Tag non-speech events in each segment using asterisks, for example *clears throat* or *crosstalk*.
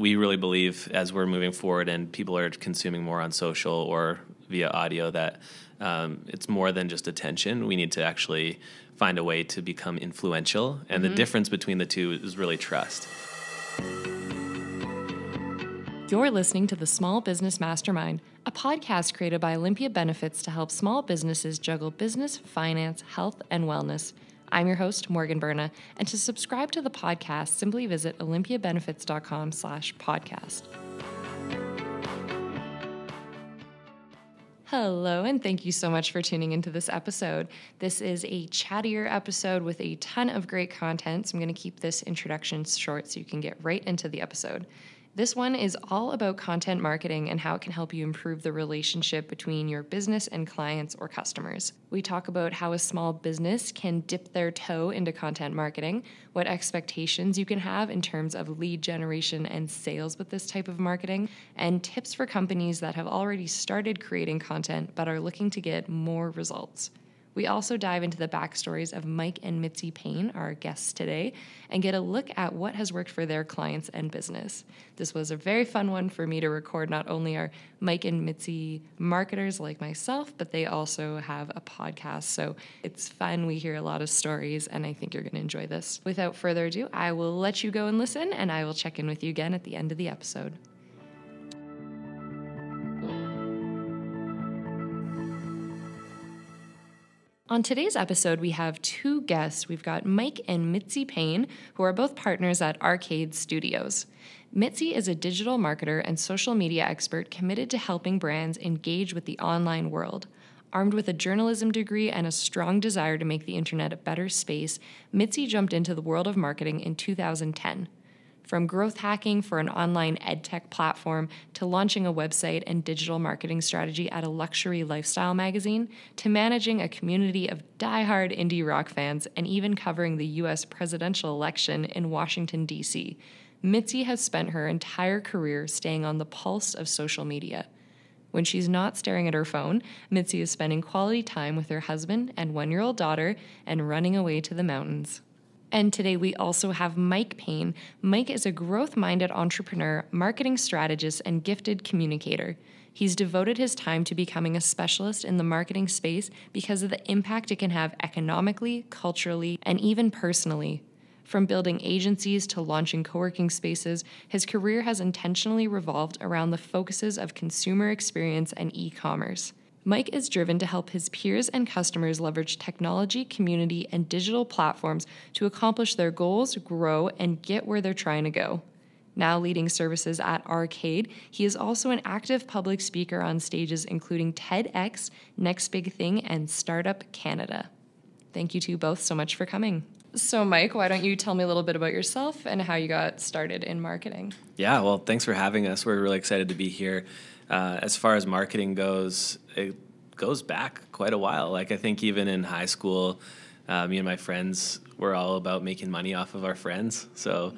we really believe as we're moving forward and people are consuming more on social or via audio that um, it's more than just attention. We need to actually find a way to become influential, and mm-hmm. the difference between the two is really trust. You're listening to the Small Business Mastermind, a podcast created by Olympia Benefits to help small businesses juggle business, finance, health, and wellness. I'm your host, Morgan Berna, and to subscribe to the podcast, simply visit olympiabenefits.com slash podcast. Hello, and thank you so much for tuning into this episode. This is a chattier episode with a ton of great content, so I'm going to keep this introduction short so you can get right into the episode. This one is all about content marketing and how it can help you improve the relationship between your business and clients or customers. We talk about how a small business can dip their toe into content marketing, what expectations you can have in terms of lead generation and sales with this type of marketing, and tips for companies that have already started creating content but are looking to get more results. We also dive into the backstories of Mike and Mitzi Payne, our guests today, and get a look at what has worked for their clients and business. This was a very fun one for me to record. Not only are Mike and Mitzi marketers like myself, but they also have a podcast. So it's fun. We hear a lot of stories, and I think you're going to enjoy this. Without further ado, I will let you go and listen, and I will check in with you again at the end of the episode. On today's episode, we have two guests. We've got Mike and Mitzi Payne, who are both partners at Arcade Studios. Mitzi is a digital marketer and social media expert committed to helping brands engage with the online world. Armed with a journalism degree and a strong desire to make the internet a better space, Mitzi jumped into the world of marketing in 2010. From growth hacking for an online edtech platform to launching a website and digital marketing strategy at a luxury lifestyle magazine to managing a community of die-hard indie rock fans and even covering the US presidential election in Washington, D.C., Mitzi has spent her entire career staying on the pulse of social media. When she's not staring at her phone, Mitzi is spending quality time with her husband and one year old daughter and running away to the mountains. And today we also have Mike Payne. Mike is a growth minded entrepreneur, marketing strategist, and gifted communicator. He's devoted his time to becoming a specialist in the marketing space because of the impact it can have economically, culturally, and even personally. From building agencies to launching co working spaces, his career has intentionally revolved around the focuses of consumer experience and e commerce. Mike is driven to help his peers and customers leverage technology, community, and digital platforms to accomplish their goals, grow, and get where they're trying to go. Now leading services at Arcade, he is also an active public speaker on stages including TEDx, Next Big Thing, and Startup Canada. Thank you to you both so much for coming. So, Mike, why don't you tell me a little bit about yourself and how you got started in marketing? Yeah, well, thanks for having us. We're really excited to be here. Uh, as far as marketing goes, it goes back quite a while. Like I think even in high school, uh, me and my friends were all about making money off of our friends. So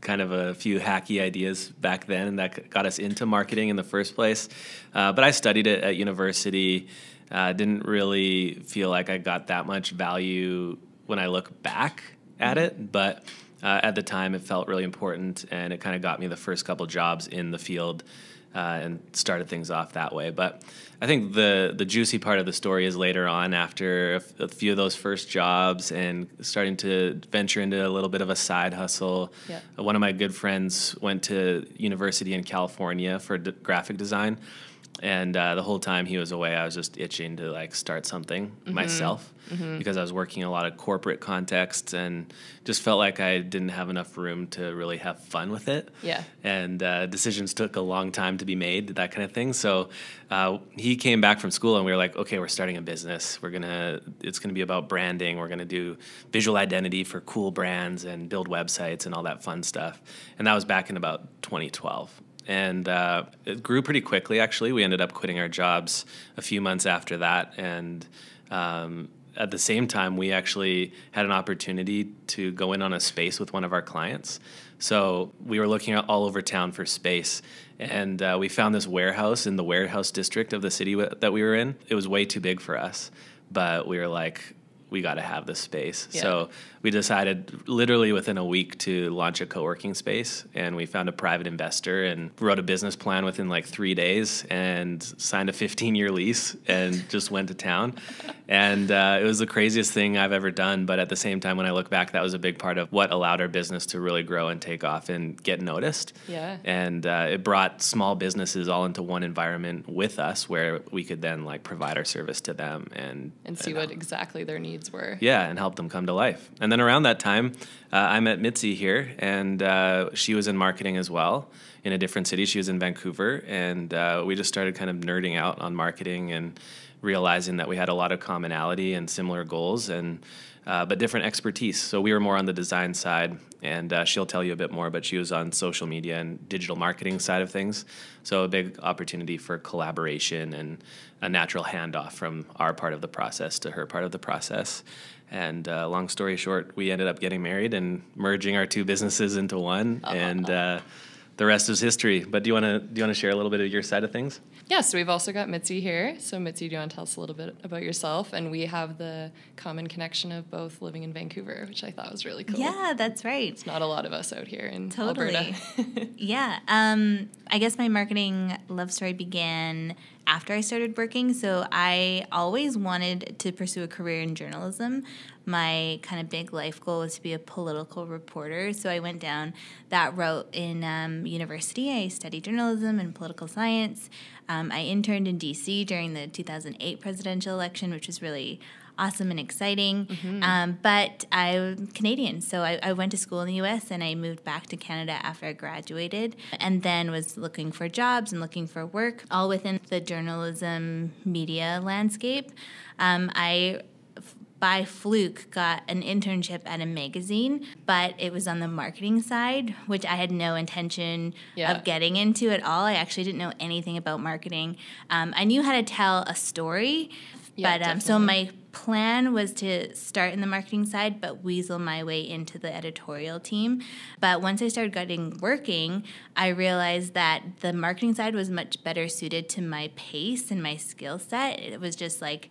kind of a few hacky ideas back then, that got us into marketing in the first place. Uh, but I studied it at university. Uh, didn't really feel like I got that much value when I look back at it, but uh, at the time it felt really important, and it kind of got me the first couple jobs in the field uh, and started things off that way. But I think the the juicy part of the story is later on, after a, f- a few of those first jobs and starting to venture into a little bit of a side hustle. Yeah. One of my good friends went to university in California for d- graphic design and uh, the whole time he was away, I was just itching to like start something mm-hmm. myself mm-hmm. because I was working in a lot of corporate contexts and just felt like I didn't have enough room to really have fun with it. Yeah. And uh, decisions took a long time to be made, that kind of thing. So uh, he came back from school and we were like, okay, we're starting a business. We're gonna, it's gonna be about branding. We're gonna do visual identity for cool brands and build websites and all that fun stuff. And that was back in about 2012 and uh, it grew pretty quickly. Actually, we ended up quitting our jobs a few months after that, and um, at the same time, we actually had an opportunity to go in on a space with one of our clients. So we were looking all over town for space, and uh, we found this warehouse in the warehouse district of the city that we were in. It was way too big for us, but we were like, we got to have this space. Yeah. So we decided literally within a week to launch a co-working space and we found a private investor and wrote a business plan within like three days and signed a 15 year lease and just went to town and uh, it was the craziest thing i've ever done but at the same time when i look back that was a big part of what allowed our business to really grow and take off and get noticed Yeah. and uh, it brought small businesses all into one environment with us where we could then like provide our service to them and And see what exactly their needs were. yeah, and help them come to life. And then around that time, uh, I met Mitzi here, and uh, she was in marketing as well in a different city. She was in Vancouver, and uh, we just started kind of nerding out on marketing and realizing that we had a lot of commonality and similar goals, and uh, but different expertise. So we were more on the design side, and uh, she'll tell you a bit more. But she was on social media and digital marketing side of things. So a big opportunity for collaboration and a natural handoff from our part of the process to her part of the process. And uh, long story short, we ended up getting married and merging our two businesses into one, and uh, the rest is history. But do you want to do you want to share a little bit of your side of things? Yeah, so we've also got Mitzi here. So, Mitzi, do you want to tell us a little bit about yourself? And we have the common connection of both living in Vancouver, which I thought was really cool. Yeah, that's right. It's not a lot of us out here in Totally. Alberta. *laughs* Yeah. Um, I guess my marketing love story began after I started working. So I always wanted to pursue a career in journalism. My kind of big life goal was to be a political reporter. So I went down that route in um, university. I studied journalism and political science. Um, I interned in DC during the 2008 presidential election, which was really awesome and exciting. Um, but I'm Canadian, so I, I went to school in the US and I moved back to Canada after I graduated and then was looking for jobs and looking for work, all within the journalism media landscape. Um, I by fluke got an internship at a magazine, but it was on the marketing side, which I had no intention Yeah. of getting into at all. I actually didn't know anything about marketing. Um, I knew how to tell a story, Yeah, but um, so my plan was to start in the marketing side, but weasel my way into the editorial team. But once I started getting working, I realized that the marketing side was much better suited to my pace and my skill set. It was just like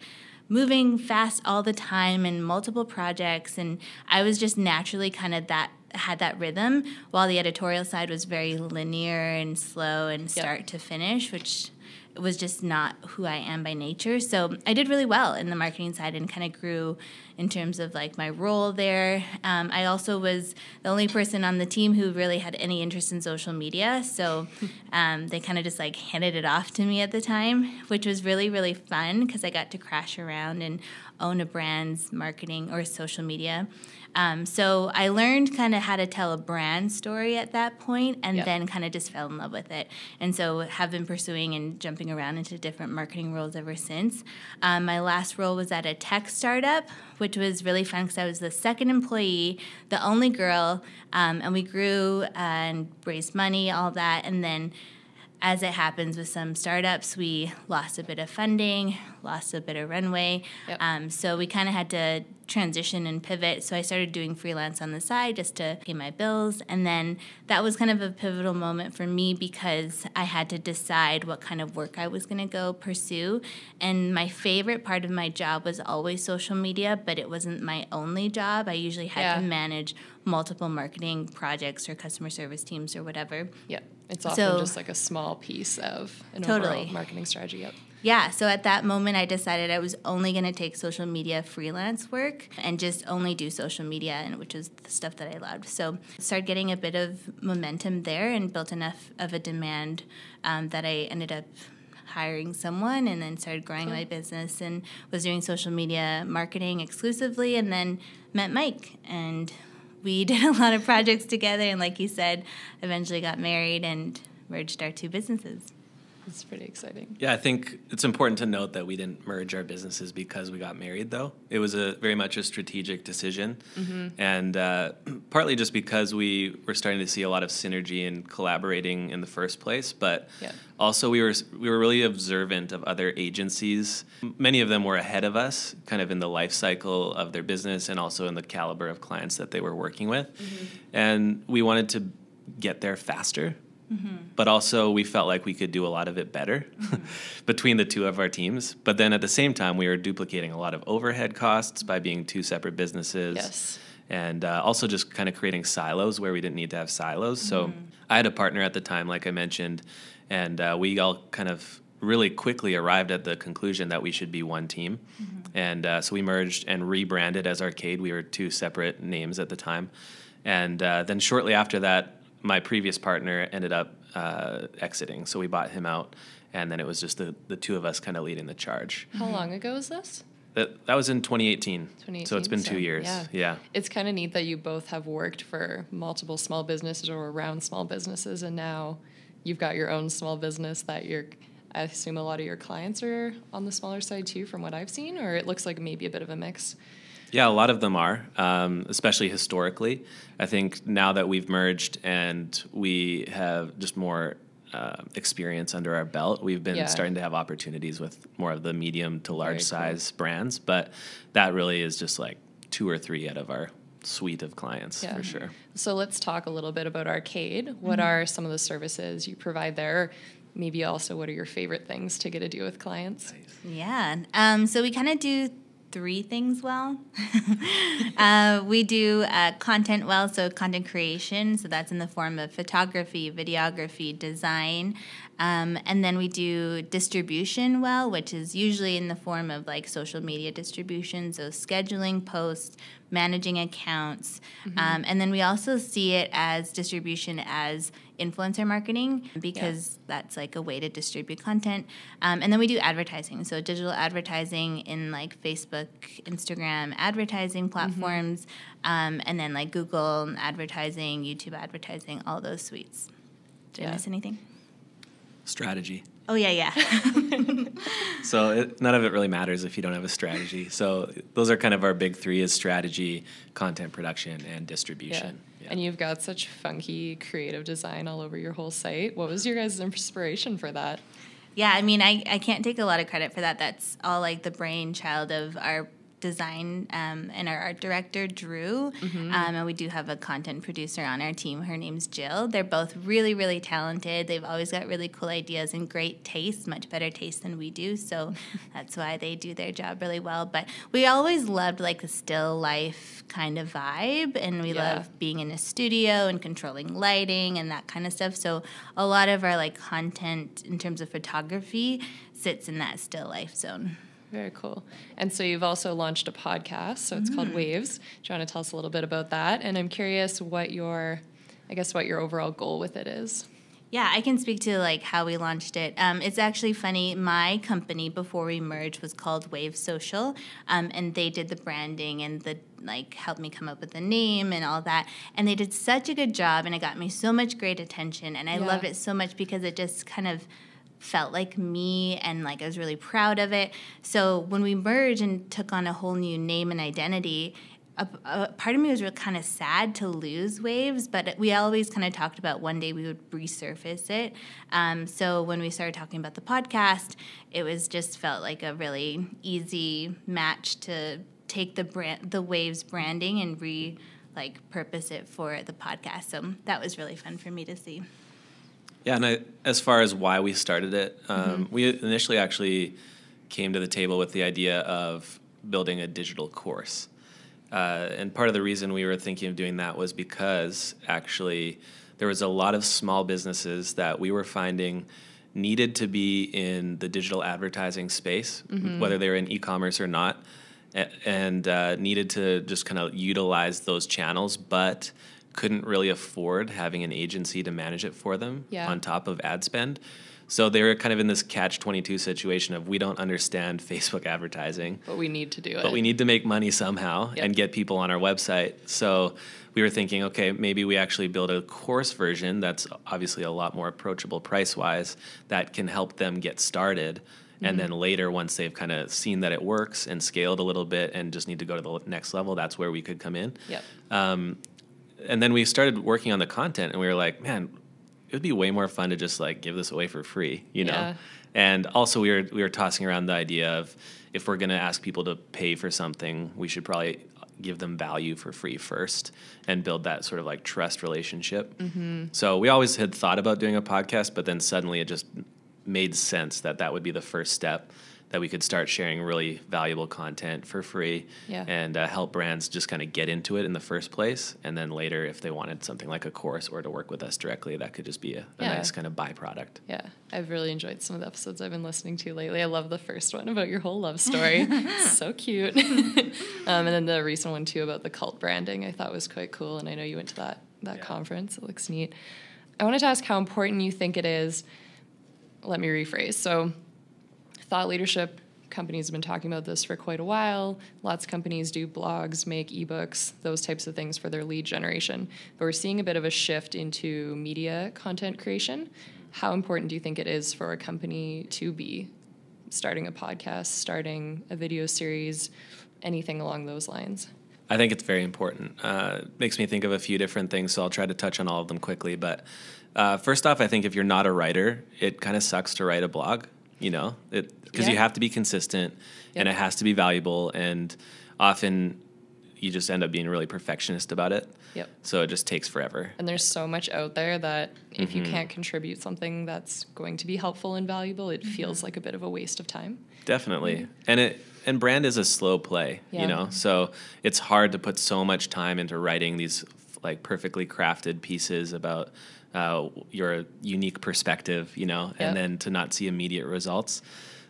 moving fast all the time and multiple projects, and I was just naturally kind of that had that rhythm while the editorial side was very linear and slow and start to finish which was just not who I am by nature. So I did really well in the marketing side and kind of grew in terms of like my role there. Um, I also was the only person on the team who really had any interest in social media. So *laughs* um, they kind of just like handed it off to me at the time, which was really, really fun because I got to crash around and own a brand's marketing or social media. Um, so I learned kind of how to tell a brand story at that point, and then kind of just fell in love with it. And so have been pursuing and jumping around into different marketing roles ever since. Um, my last role was at a tech startup, which was really fun because I was the second employee, the only girl, um, and we grew and raised money, all that, and then. As it happens with some startups, we lost a bit of funding, lost a bit of runway. Yep. Um, so we kind of had to transition and pivot. So I started doing freelance on the side just to pay my bills. And then that was kind of a pivotal moment for me because I had to decide what kind of work I was going to go pursue. And my favorite part of my job was always social media, but it wasn't my only job. I usually had to manage multiple marketing projects or customer service teams or whatever. yeah, it's often So- just like a small piece of an Totally. overall marketing strategy. Yep. Yeah, so at that moment, I decided I was only going to take social media freelance work and just only do social media, and which is the stuff that I loved. So started getting a bit of momentum there and built enough of a demand um, that I ended up hiring someone and then started growing my business and was doing social media marketing exclusively and then met Mike and we *laughs* did a lot of projects together and like you said eventually got married and merged our two businesses. It's pretty exciting. Yeah, I think it's important to note that we didn't merge our businesses because we got married, though. It was a very much a strategic decision, and uh, *clears throat* partly just because we were starting to see a lot of synergy and collaborating in the first place, but Yeah. also we were we were really observant of other agencies. Many of them were ahead of us, kind of in the life cycle of their business, and also in the caliber of clients that they were working with, and we wanted to get there faster but also we felt like we could do a lot of it better *laughs* between the two of our teams. But then at the same time, we were duplicating a lot of overhead costs by being two separate businesses. Yes. And uh, also just kind of creating silos where we didn't need to have silos. So I had a partner at the time, like I mentioned, and uh, we all kind of really quickly arrived at the conclusion that we should be one team. And uh, so we merged and rebranded as Arcade. We were two separate names at the time. And uh, then shortly after that, my previous partner ended up uh, exiting. So we bought him out. And then it was just the, the two of us kind of leading the charge. How long ago was this? That, that was in 2018. 2018, So it's been so, two years. yeah. yeah. It's kind of neat that you both have worked for multiple small businesses or around small businesses, and now you've got your own small business that you're. I assume a lot of your clients are on the smaller side too, from what I've seen, or it looks like maybe a bit of a mix. Yeah, a lot of them are, um, especially historically. I think now that we've merged and we have just more uh, experience under our belt, we've been Yeah. starting to have opportunities with more of the medium to large cool. size brands. But that really is just like two or three out of our suite of clients Yeah. for sure. So let's talk a little bit about Arcade. What are some of the services you provide there? Maybe also, what are your favorite things to get to do with clients? Yeah. Um, so we kind of do three things well. *laughs* uh, we do uh, content well, so content creation. So that's in the form of photography, videography, design. Um, and then we do distribution well, which is usually in the form of like social media distribution, so scheduling posts, managing accounts. Um, and then we also see it as distribution as influencer marketing because that's like a way to distribute content. Um, and then we do advertising, so digital advertising in like Facebook, Instagram advertising platforms, um, and then like Google advertising, YouTube advertising, all those suites. Did I Yeah. miss anything? Strategy. Oh yeah, yeah. *laughs* So it, none of it really matters if you don't have a strategy. So those are kind of our big three: is strategy, content production, and distribution. Yeah. And you've got such funky creative design all over your whole site. What was your guys' inspiration for that? Yeah, I mean, I, I can't take a lot of credit for that. That's all like the brainchild of our design um, and our art director, Drew. Um, and we do have a content producer on our team. Her name's Jill. They're both really, really talented. They've always got really cool ideas and great taste, much better taste than we do. So *laughs* that's why they do their job really well. But we always loved like the still life kind of vibe. And we Yeah. love being in a studio and controlling lighting and that kind of stuff. So a lot of our like content in terms of photography sits in that still life zone. Very cool. And so you've also launched a podcast, so it's called Waves. Do you want to tell us a little bit about that? And I'm curious what your, I guess, what your overall goal with it is. Yeah, I can speak to like how we launched it. Um, it's actually funny. My company before we merged was called Wave Social, um, and they did the branding and the like helped me come up with the name and all that. And they did such a good job, and it got me so much great attention, and I Yeah. loved it so much because it just kind of felt like me and like I was really proud of it. So when we merged and took on a whole new name and identity, a, a part of me was real kind of sad to lose waves, but we always kind of talked about one day we would resurface it. Um, so when we started talking about the podcast, it was just felt like a really easy match to take the brand, the waves branding and re like purpose it for the podcast. So that was really fun for me to see. Yeah, and I, as far as why we started it, um, Mm-hmm. we initially actually came to the table with the idea of building a digital course. Uh, and part of the reason we were thinking of doing that was because actually there was a lot of small businesses that we were finding needed to be in the digital advertising space, whether they were in e-commerce or not, and uh, needed to just kind of utilize those channels, but couldn't really afford having an agency to manage it for them Yeah. on top of ad spend. So they were kind of in this catch 22 situation of we don't understand *laughs* Facebook advertising But we need to do it. but we need to make money somehow Yep. and get people on our website. So we were thinking, okay, maybe we actually build a course version that's obviously a lot more approachable price wise that can help them get started. And Mm-hmm. then later, once they've kind of seen that it works and scaled a little bit and just need to go to the next level, that's where we could come in. Yep. Um, and then we started working on the content, and we were like, man, it would be way more fun to just like give this away for free, you know. Yeah. And also, we were we were tossing around the idea of if we're going to ask people to pay for something, we should probably give them value for free first and build that sort of like trust relationship. Mm-hmm. So we always had thought about doing a podcast, but then suddenly it just made sense that that would be the first step that we could start sharing really valuable content for free Yeah. and uh, help brands just kind of get into it in the first place. And then later, if they wanted something like a course or to work with us directly, that could just be a, a Yeah. nice kind of byproduct. Yeah, I've really enjoyed some of the episodes I've been listening to lately. I love the first one about your whole love story. *laughs* So cute. *laughs* um, and then the recent one too about the cult branding I thought was quite cool. And I know you went to that that Yeah. conference. It looks neat. I wanted to ask how important you think it is. Let me rephrase. So, thought leadership companies have been talking about this for quite a while. Lots of companies do blogs, make ebooks, those types of things for their lead generation. But we're seeing a bit of a shift into media content creation. How important do you think it is for a company to be starting a podcast, starting a video series, anything along those lines? I think it's very important. Uh, makes me think of a few different things, so I'll try to touch on all of them quickly. But uh, first off, I think if you're not a writer, it kind of sucks to write a blog. You know, because you have to be consistent, and it has to be valuable, and often you just end up being really perfectionist about it. Yep. So it just takes forever. And there's so much out there that if Mm-hmm. you can't contribute something that's going to be helpful and valuable, it feels like a bit of a waste of time. Definitely. And it and brand is a slow play, Yeah. you know. So it's hard to put so much time into writing these like perfectly crafted pieces about uh, your unique perspective, you know, Yep. and then to not see immediate results.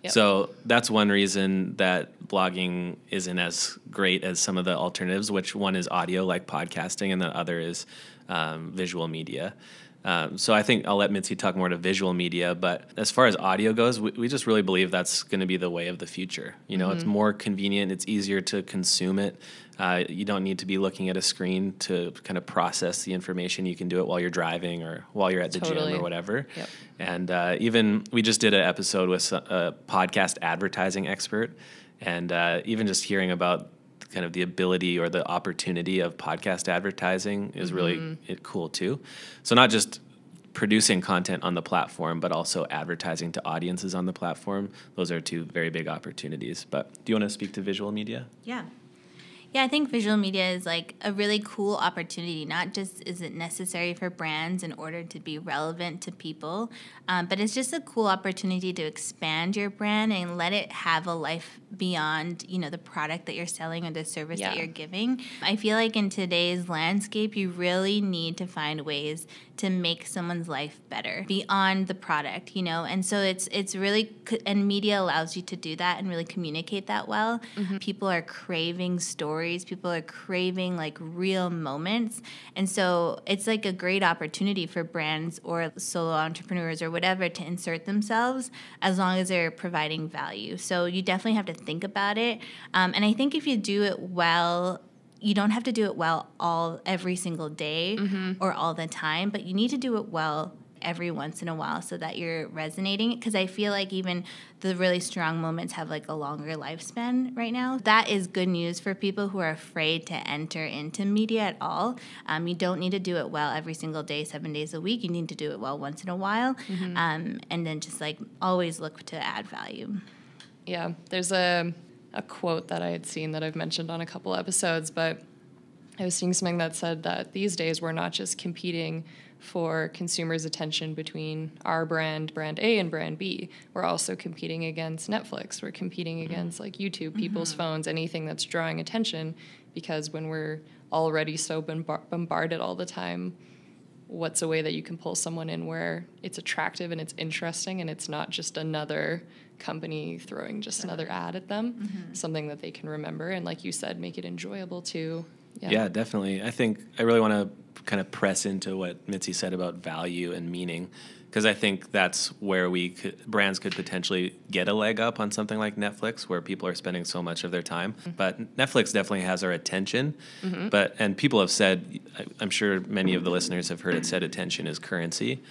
Yep. So that's one reason that blogging isn't as great as some of the alternatives, which one is audio like podcasting and the other is um, visual media. Um, so I think I'll let Mitzi talk more to visual media, but as far as audio goes, we, we just really believe that's going to be the way of the future. You know, it's more convenient, it's easier to consume it. Uh, you don't need to be looking at a screen to kind of process the information. You can do it while you're driving or while you're at the Totally. gym or whatever. Yep. And uh, even we just did an episode with a podcast advertising expert, and uh, even just hearing about kind of the ability or the opportunity of podcast advertising is really mm-hmm. cool too. So not just producing content on the platform, but also advertising to audiences on the platform. Those are two very big opportunities. But do you want to speak to visual media? Yeah. Yeah, I think visual media is like a really cool opportunity. Not just is it necessary for brands in order to be relevant to people, um, but it's just a cool opportunity to expand your brand and let it have a life beyond you know the product that you're selling or the service that you're giving. I feel like in today's landscape, you really need to find ways to make someone's life better beyond the product, you know. And so it's it's really and media allows you to do that and really communicate that well. People are craving stories. People are craving like real moments, and so it's like a great opportunity for brands or solo entrepreneurs or whatever to insert themselves as long as they're providing value. So you definitely have to think about it. Um, and I think if you do it well you don't have to do it well all every single day or all the time, but you need to do it well every once in a while so that you're resonating because I feel like even the really strong moments have like a longer lifespan right now. That is good news for people who are afraid to enter into media at all. Um, you don't need to do it well every single day, seven days a week. You need to do it well once in a while, um, and then just like always look to add value. Yeah, there's a a quote that I had seen that I've mentioned on a couple episodes, but I was seeing something that said that these days we're not just competing for consumers' attention between our brand, brand A, and brand B. We're also competing against Netflix. We're competing mm-hmm. against like YouTube, mm-hmm. people's phones, anything that's drawing attention. Because when we're already so bombarded all the time, what's a way that you can pull someone in where it's attractive and it's interesting and it's not just another company throwing just another ad at them mm-hmm. something that they can remember and like you said make it enjoyable too Yeah, definitely. I think I really want to kind of press into what Mitzi said about value and meaning, because I think that's where we could, brands could potentially get a leg up on something like Netflix, where people are spending so much of their time. Mm-hmm. But Netflix definitely has our attention. Mm-hmm. But and people have said, I- I'm sure many of the listeners have heard it said, attention is currency.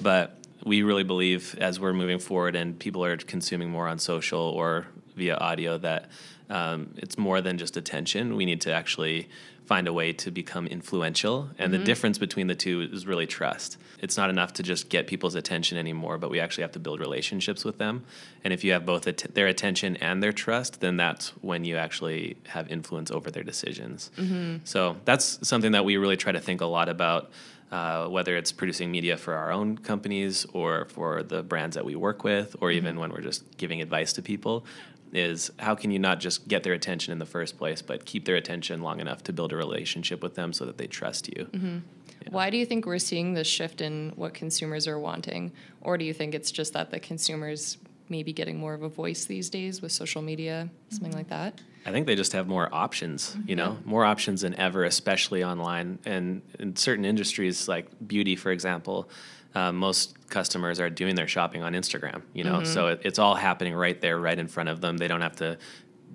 But we really believe as we're moving forward and people are consuming more on social or via audio that um, it's more than just attention. We need to actually find a way to become influential. And mm-hmm. the difference between the two is really trust. It's not enough to just get people's attention anymore, but we actually have to build relationships with them. And if you have both at- their attention and their trust, then that's when you actually have influence over their decisions. Mm-hmm. So that's something that we really try to think a lot about. Uh, whether it's producing media for our own companies or for the brands that we work with, or even mm-hmm. when we're just giving advice to people, is how can you not just get their attention in the first place, but keep their attention long enough to build a relationship with them so that they trust you? Mm-hmm. Yeah. Why do you think we're seeing this shift in what consumers are wanting? Or do you think it's just that the consumers maybe getting more of a voice these days with social media, something like that? I think they just have more options, you know, mm-hmm. more options than ever, especially online. And in certain industries like beauty, for example, uh, most customers are doing their shopping on Instagram, you know, mm-hmm. so it, it's all happening right there, right in front of them. They don't have to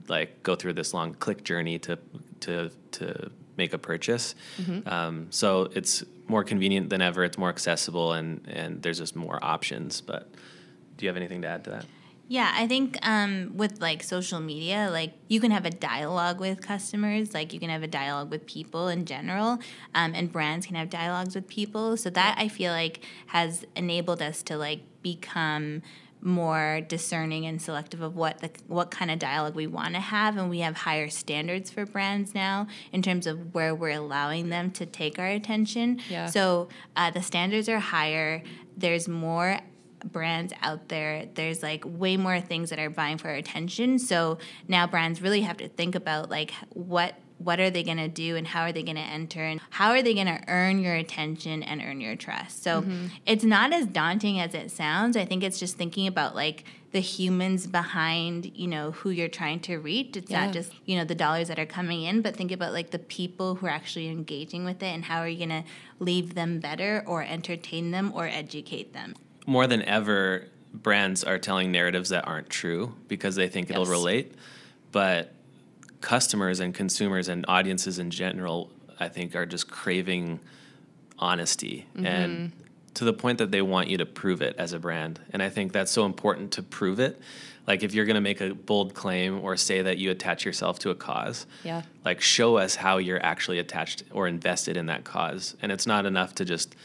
like go through this long click journey to to to make a purchase. Mm-hmm. Um, so it's more convenient than ever. It's more accessible, and and there's just more options. But do you have anything to add to that? Yeah, I think um, with like social media, like you can have a dialogue with customers, like you can have a dialogue with people in general, um, and brands can have dialogues with people. So that I feel like has enabled us to like become more discerning and selective of what the what kind of dialogue we want to have and we have higher standards for brands now in terms of where we're allowing them to take our attention yeah. so uh, the standards are higher there's more brands out there, there's like way more things that are vying for our attention. So now brands really have to think about like what what are they going to do and how are they going to enter and how are they going to earn your attention and earn your trust so mm-hmm. it's not as daunting as it sounds i think it's just thinking about like the humans behind you know who you're trying to reach it's yeah. not just you know the dollars that are coming in but think about like the people who are actually engaging with it and how are you going to leave them better or entertain them or educate them more than ever, brands are telling narratives that aren't true because they think yes. it'll relate. But customers and consumers and audiences in general, I think, are just craving honesty mm-hmm. and to the point that they want you to prove it as a brand. And I think that's so important to prove it. Like if you're going to make a bold claim or say that you attach yourself to a cause, yeah. like show us how you're actually attached or invested in that cause. And it's not enough to just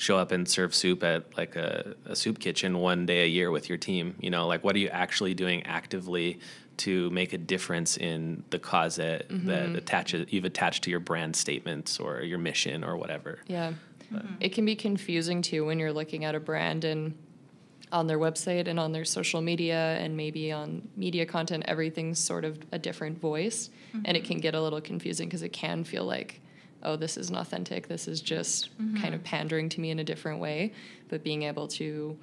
show up and serve soup at like a, a soup kitchen one day a year with your team you know like what are you actually doing actively to make a difference in the cause that mm-hmm. that attaches you've attached to your brand statements or your mission or whatever yeah mm-hmm. it can be confusing too when you're looking at a brand and on their website and on their social media and maybe on media content everything's sort of a different voice mm-hmm. and it can get a little confusing because it can feel like oh, this isn't authentic. This is just mm-hmm. kind of pandering to me in a different way. But being able to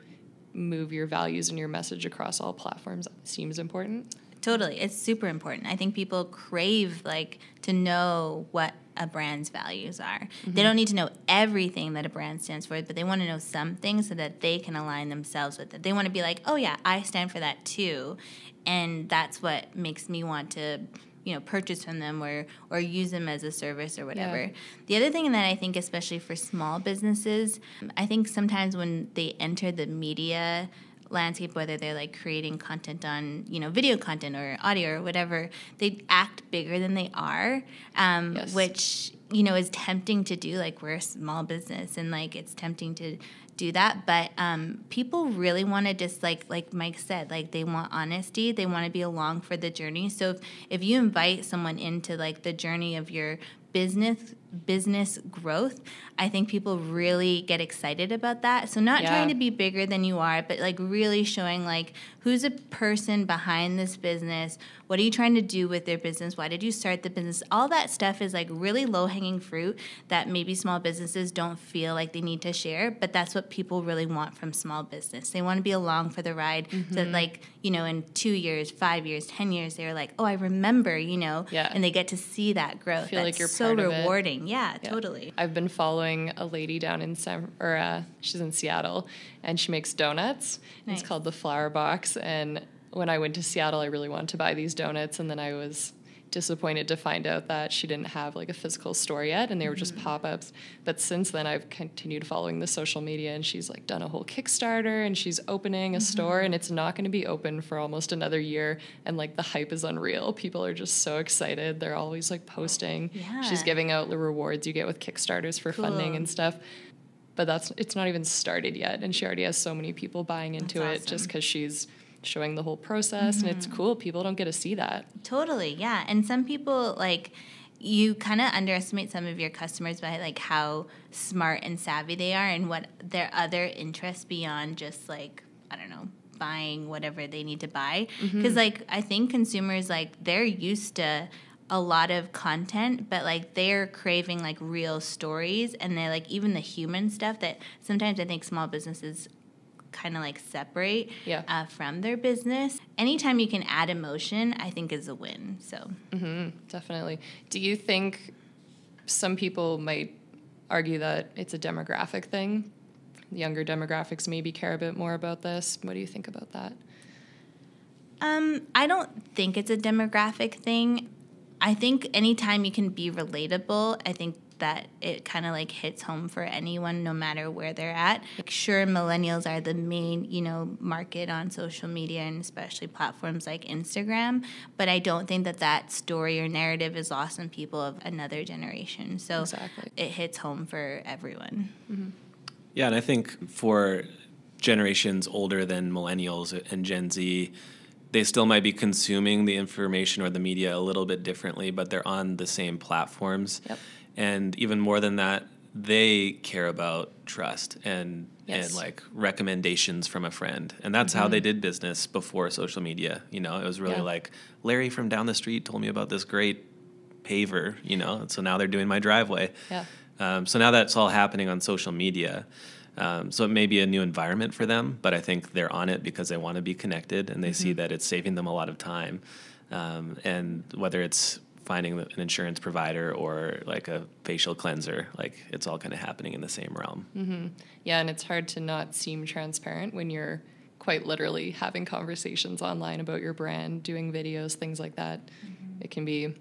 move your values and your message across all platforms seems important. Totally. It's super important. I think people crave like to know what a brand's values are. Mm-hmm. They don't need to know everything that a brand stands for, but they want to know something so that they can align themselves with it. They want to be like, "Oh yeah, I stand for that too." And that's what makes me want to you know purchase from them or or use them as a service or whatever. Yeah. The other thing that I think especially for small businesses, I think sometimes when they enter the media landscape whether they're like creating content on you know video content or audio or whatever they act bigger than they are um, yes. which you know is tempting to do like we're a small business and like it's tempting to do that but um, people really want to just like like mike said like they want honesty they want to be along for the journey so if, if you invite someone into like the journey of your business business growth i think people really get excited about that so not yeah. trying to be bigger than you are but like really showing like who's a person behind this business? What are you trying to do with their business? Why did you start the business? All that stuff is like really low hanging fruit that maybe small businesses don't feel like they need to share but that's what people really want from small business. They want to be along for the ride. Mm-hmm. so that like you know in two years five years ten years they're like oh i remember you know? Yeah. and they get to see that growth. Feel that's like you're so rewarding. Yeah, yeah, totally. I've been following a lady down in San or uh, she's in seattle and she makes donuts. Nice. it's called the Flour Box and when I went to Seattle, I really wanted to buy these donuts, and then I was disappointed to find out that she didn't have like a physical store yet and they were just Mm-hmm. pop-ups. But since then i've continued following the social media and she's like done a whole kickstarter and she's opening a store Mm-hmm. and it's not going to be open for almost another year and like the hype is unreal. People are just so excited. They're always like posting. Yeah. she's giving out the rewards you get with kickstarters for funding and stuff. But that's it's not even started yet and she already has so many people buying into That's it just because she's showing the whole process and Mm-hmm. it's cool people don't get to see that Totally, yeah. And some people like you kind of underestimate some of your customers by like how smart and savvy they are and what their other interests beyond just like I don't know buying whatever they need to buy because like I think consumers like they're used to a lot of content but like they're craving like real stories and they're like even the human stuff that sometimes I think small businesses kind of like separate Yeah. uh, from their business. Anytime you can add emotion, I think is a win. So Definitely. Do you think some people might argue that it's a demographic thing? Younger demographics maybe care a bit more about this. What do you think about that? um, I don't think it's a demographic thing. I think anytime you can be relatable, I think that it kind of like hits home for anyone no matter where they're at. Like, sure millennials are the main, you know, market on social media and especially platforms like Instagram, but I don't think that that story or narrative is lost on people of another generation. So Exactly. it hits home for everyone. Mm-hmm. Yeah, and I think for generations older than millennials and Gen Z, they still might be consuming the information or the media a little bit differently, but they're on the same platforms. Yep. And even more than that, they care about trust and Yes. and like recommendations from a friend. And that's how they did business before social media. You know, it was really Yeah. like Larry from down the street told me about this great paver, you know, and so now they're doing my driveway. Yeah. Um, so now that's all happening on social media. Um, so it may be a new environment for them, but I think they're on it because they want to be connected and they see that it's saving them a lot of time. Um, and whether it's finding an insurance provider or like a facial cleanser, like it's all kind of happening in the same realm. Mm-hmm. Yeah, and it's hard to not seem transparent when you're quite literally having conversations online about your brand, doing videos, things like that. Mm-hmm. It can be,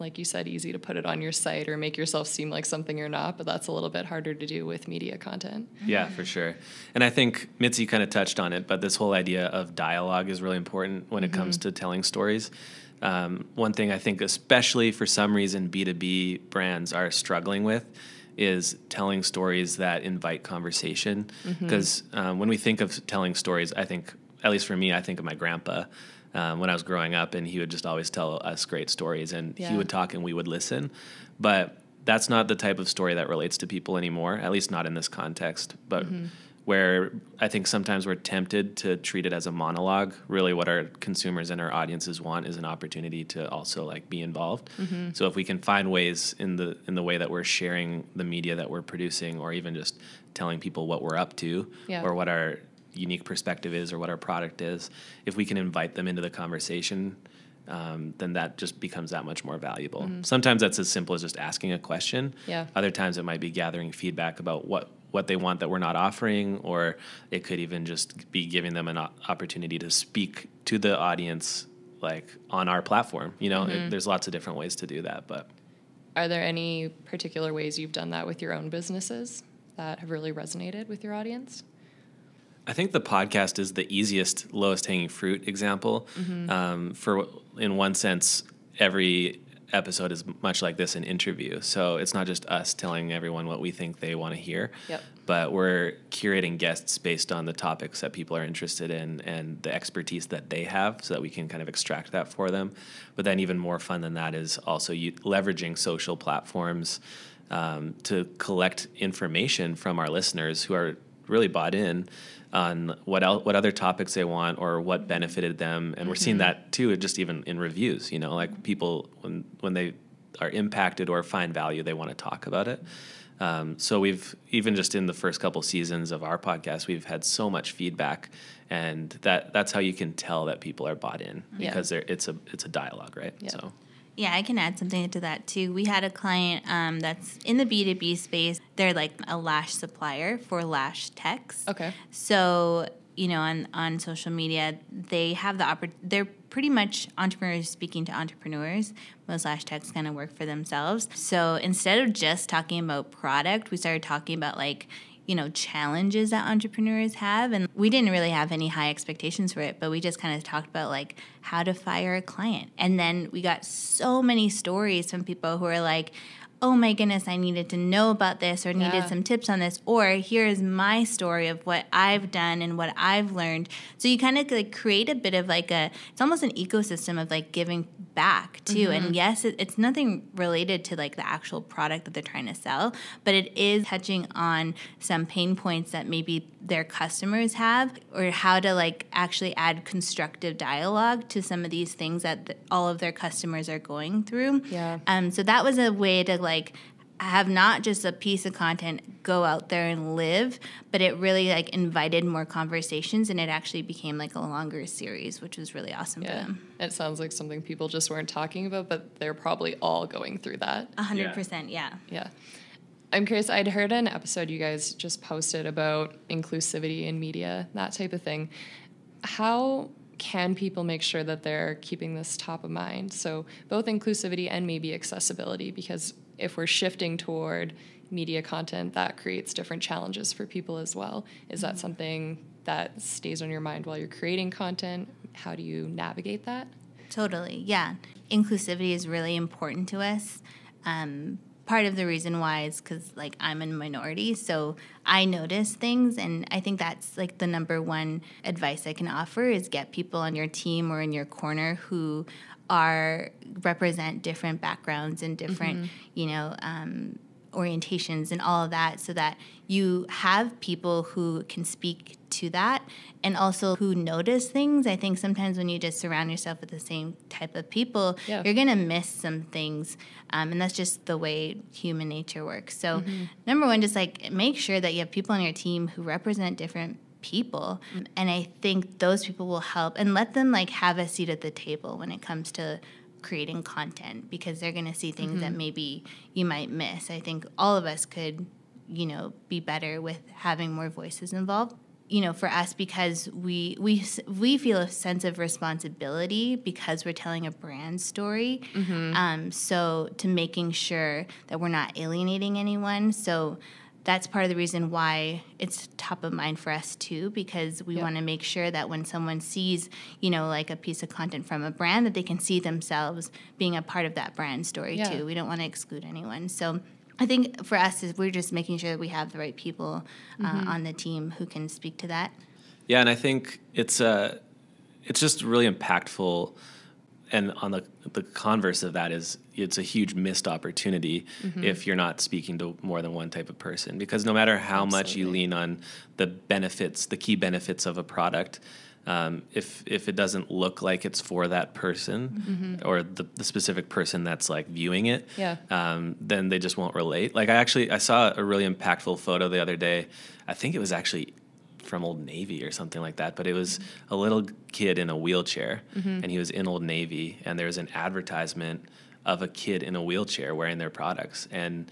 like you said, easy to put it on your site or make yourself seem like something you're not, but that's a little bit harder to do with media content. Mm-hmm. Yeah, for sure. And I think Mitzi kind of touched on it, but this whole idea of dialogue is really important when it comes to telling stories. Um, one thing I think, especially for some reason, B2B brands are struggling with is telling stories that invite conversation. Because um, when we think of telling stories, I think, at least for me, I think of my grandpa. Um, when I was growing up, and he would just always tell us great stories, and Yeah. he would talk and we would listen. But that's not the type of story that relates to people anymore, at least not in this context. But where I think sometimes we're tempted to treat it as a monologue. Really, what our consumers and our audiences want is an opportunity to also like be involved. So if we can find ways in the in the way that we're sharing the media that we're producing, or even just telling people what we're up to, Yeah. or what our unique perspective is, or what our product is, if we can invite them into the conversation, um, then that just becomes that much more valuable. Sometimes that's as simple as just asking a question. Yeah. Other times it might be gathering feedback about what what they want that we're not offering, or it could even just be giving them an opportunity to speak to the audience like on our platform. You know, it, there's lots of different ways to do that, but Are there any particular ways you've done that with your own businesses that have really resonated with your audience? I think the podcast is the easiest, lowest hanging fruit example. Um, for in one sense, every episode is much like this an interview. So it's not just us telling everyone what we think they want to hear, Yep. but we're curating guests based on the topics that people are interested in and the expertise that they have, so that we can kind of extract that for them. But then even more fun than that is also u- leveraging social platforms um, to collect information from our listeners who are really bought in on what el- what other topics they want or what benefited them. And we're seeing that too just even in reviews you know like people when when they are impacted or find value they want to talk about it. Um, so we've even just in the first couple seasons of our podcast we've had so much feedback and that that's how you can tell that people are bought in because they're, it's a it's a dialogue right? Yeah. so Yeah, I can add something to that too. We had a client um, that's in the B2B space. They're like a lash supplier for lash techs. Okay. So you know, on on social media, they have the oppor- they're pretty much entrepreneurs speaking to entrepreneurs. Most hashtags kind of work for themselves. So instead of just talking about product, we started talking about like you know challenges that entrepreneurs have and we didn't really have any high expectations for it but we just kind of talked about like how to fire a client. And then we got so many stories from people who are like oh my goodness, I needed to know about this or needed Yeah. some tips on this, or here's my story of what I've done and what I've learned. So you kind of like create a bit of like a, it's almost an ecosystem of like giving back too. And mm-hmm. yes, it, it's nothing related to like the actual product that they're trying to sell, but it is touching on some pain points that maybe their customers have or how to like actually add constructive dialogue to some of these things that th- all of their customers are going through. Yeah. Um, so that was a way to like have not just a piece of content go out there and live, but it really like invited more conversations and it actually became like a longer series, which was really awesome for Yeah. them. It sounds like something people just weren't talking about, but they're probably all going through that. A hundred percent, yeah. Yeah. I'm curious, I'd heard an episode you guys just posted about inclusivity in media, that type of thing. How can people make sure that they're keeping this top of mind? So, both inclusivity and maybe accessibility, because if we're shifting toward media content, that creates different challenges for people as well. Is that something that stays on your mind while you're creating content? How do you navigate that? Totally, yeah. Inclusivity is really important to us. Um, part of the reason why is because like I'm a minority, so I notice things, and I think that's like the number one advice I can offer is get people on your team or in your corner who are represent different backgrounds and different, you know. Um, orientations and all of that so that you have people who can speak to that and also who notice things. I think sometimes when you just surround yourself with the same type of people, Yeah. you're going to miss some things. Um, and that's just the way human nature works. So, number one, just like make sure that you have people on your team who represent different people and i think those people will help and let them like have a seat at the table when it comes to creating content because they're going to see things that maybe you might miss. I think all of us could you know be better with having more voices involved you know for us because we we we feel a sense of responsibility because we're telling a brand story. Um, so to making sure that we're not alienating anyone. So that's part of the reason why it's top of mind for us too because we Yeah. want to make sure that when someone sees you know like a piece of content from a brand that they can see themselves being a part of that brand story Yeah. too we don't want to exclude anyone so i think for us is we're just making sure that we have the right people uh, Mm-hmm. on the team who can speak to that Yeah, and I think it's uh, it's just really impactful. And on the the converse of that is it's a huge missed opportunity Mm-hmm. if you're not speaking to more than one type of person. Because no matter how much you lean on the benefits, the key benefits of a product, um, if if it doesn't look like it's for that person or the, the specific person that's like viewing it, Mm-hmm. Yeah. um, then they just won't relate. Like I actually I saw a really impactful photo the other day. I think it was actually from Old Navy or something like that, but it was a little kid in a wheelchair mm-hmm. and he was in Old Navy and there was an advertisement of a kid in a wheelchair wearing their products and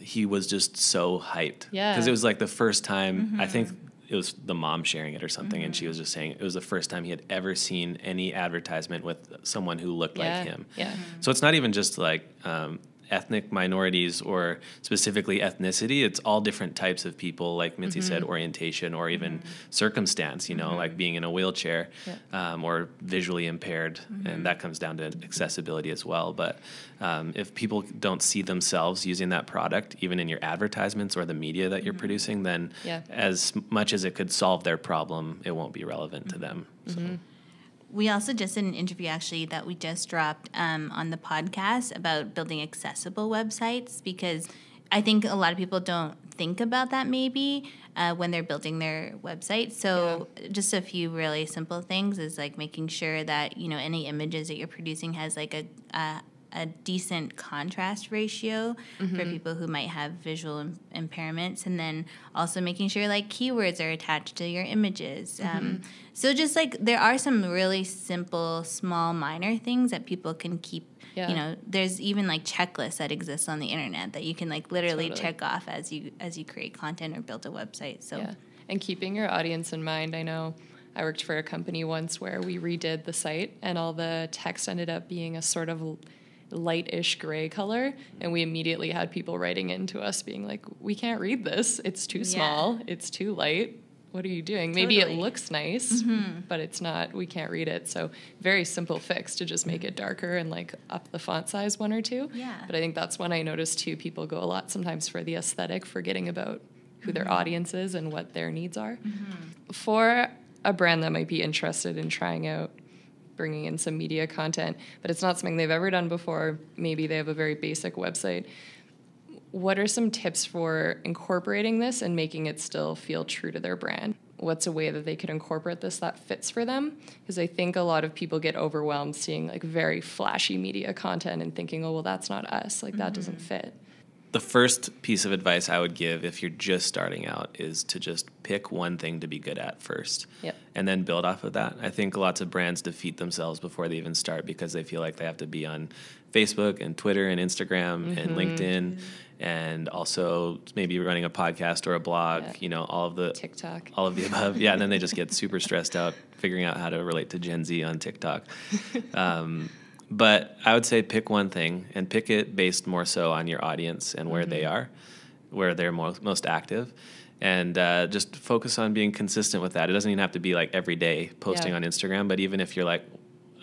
he was just so hyped Yeah. because it was like the first time I think mm-hmm. it was the mom sharing it or something and she mm-hmm. was just saying it was the first time he had ever seen any advertisement with someone who looked Yeah. like him Yeah. so it's not even just like um, ethnic minorities or specifically ethnicity. It's all different types of people, like Mitzi mm-hmm. said, orientation or even mm-hmm. circumstance. You know, mm-hmm. like being in a wheelchair um, or visually impaired, and that comes down to accessibility as well. But um, if people don't see themselves using that product, even in your advertisements or the media that you're producing, then Yeah. as much as it could solve their problem, it won't be relevant to them. So. We also just did an interview actually that we just dropped um, on the podcast about building accessible websites because I think a lot of people don't think about that maybe uh, when they're building their website. So just a few really simple things is like making sure that you know any images that you're producing has like a a, a decent contrast ratio for people who might have visual Im- impairments, and then also making sure like keywords are attached to your images. Um, so just like there are some really simple, small, minor things that people can keep. Yeah. You know, there's even like checklists that exist on the internet that you can like literally Totally. check off as you as you create content or build a website. So Yeah. And keeping your audience in mind, I know I worked for a company once where we redid the site and all the text ended up being a sort of light-ish gray color and we immediately had people writing into us being like we can't read this it's too small yeah. it's too light what are you doing totally. maybe it looks nice mm-hmm. but it's not we can't read it so very simple fix to just make it darker and like up the font size one or two yeah but i think that's when i noticed too people go a lot sometimes for the aesthetic forgetting about who mm-hmm. their audience is and what their needs are mm-hmm. for a brand that might be interested in trying out bringing in some media content, but it's not something they've ever done before. Maybe they have a very basic website. What are some tips for incorporating this and making it still feel true to their brand? What's a way that they could incorporate this that fits for them? Because I think a lot of people get overwhelmed seeing like very flashy media content and thinking, oh, well, that's not us. Like, mm-hmm. that doesn't fit the first piece of advice I would give if you're just starting out is to just pick one thing to be good at first. Yep. And then build off of that. I think lots of brands defeat themselves before they even start because they feel like they have to be on Facebook and Twitter and Instagram mm-hmm. and LinkedIn and also maybe running a podcast or a blog, yeah. you know, all of the TikTok. All of the above. Yeah, and then they just get *laughs* super stressed out figuring out how to relate to Gen Z on TikTok. *laughs* Um, but I would say pick one thing and pick it based more so on your audience and where mm-hmm. they are, where they're most, most active. And uh, just focus on being consistent with that. It doesn't even have to be like every day posting yeah. on Instagram, but even if you're like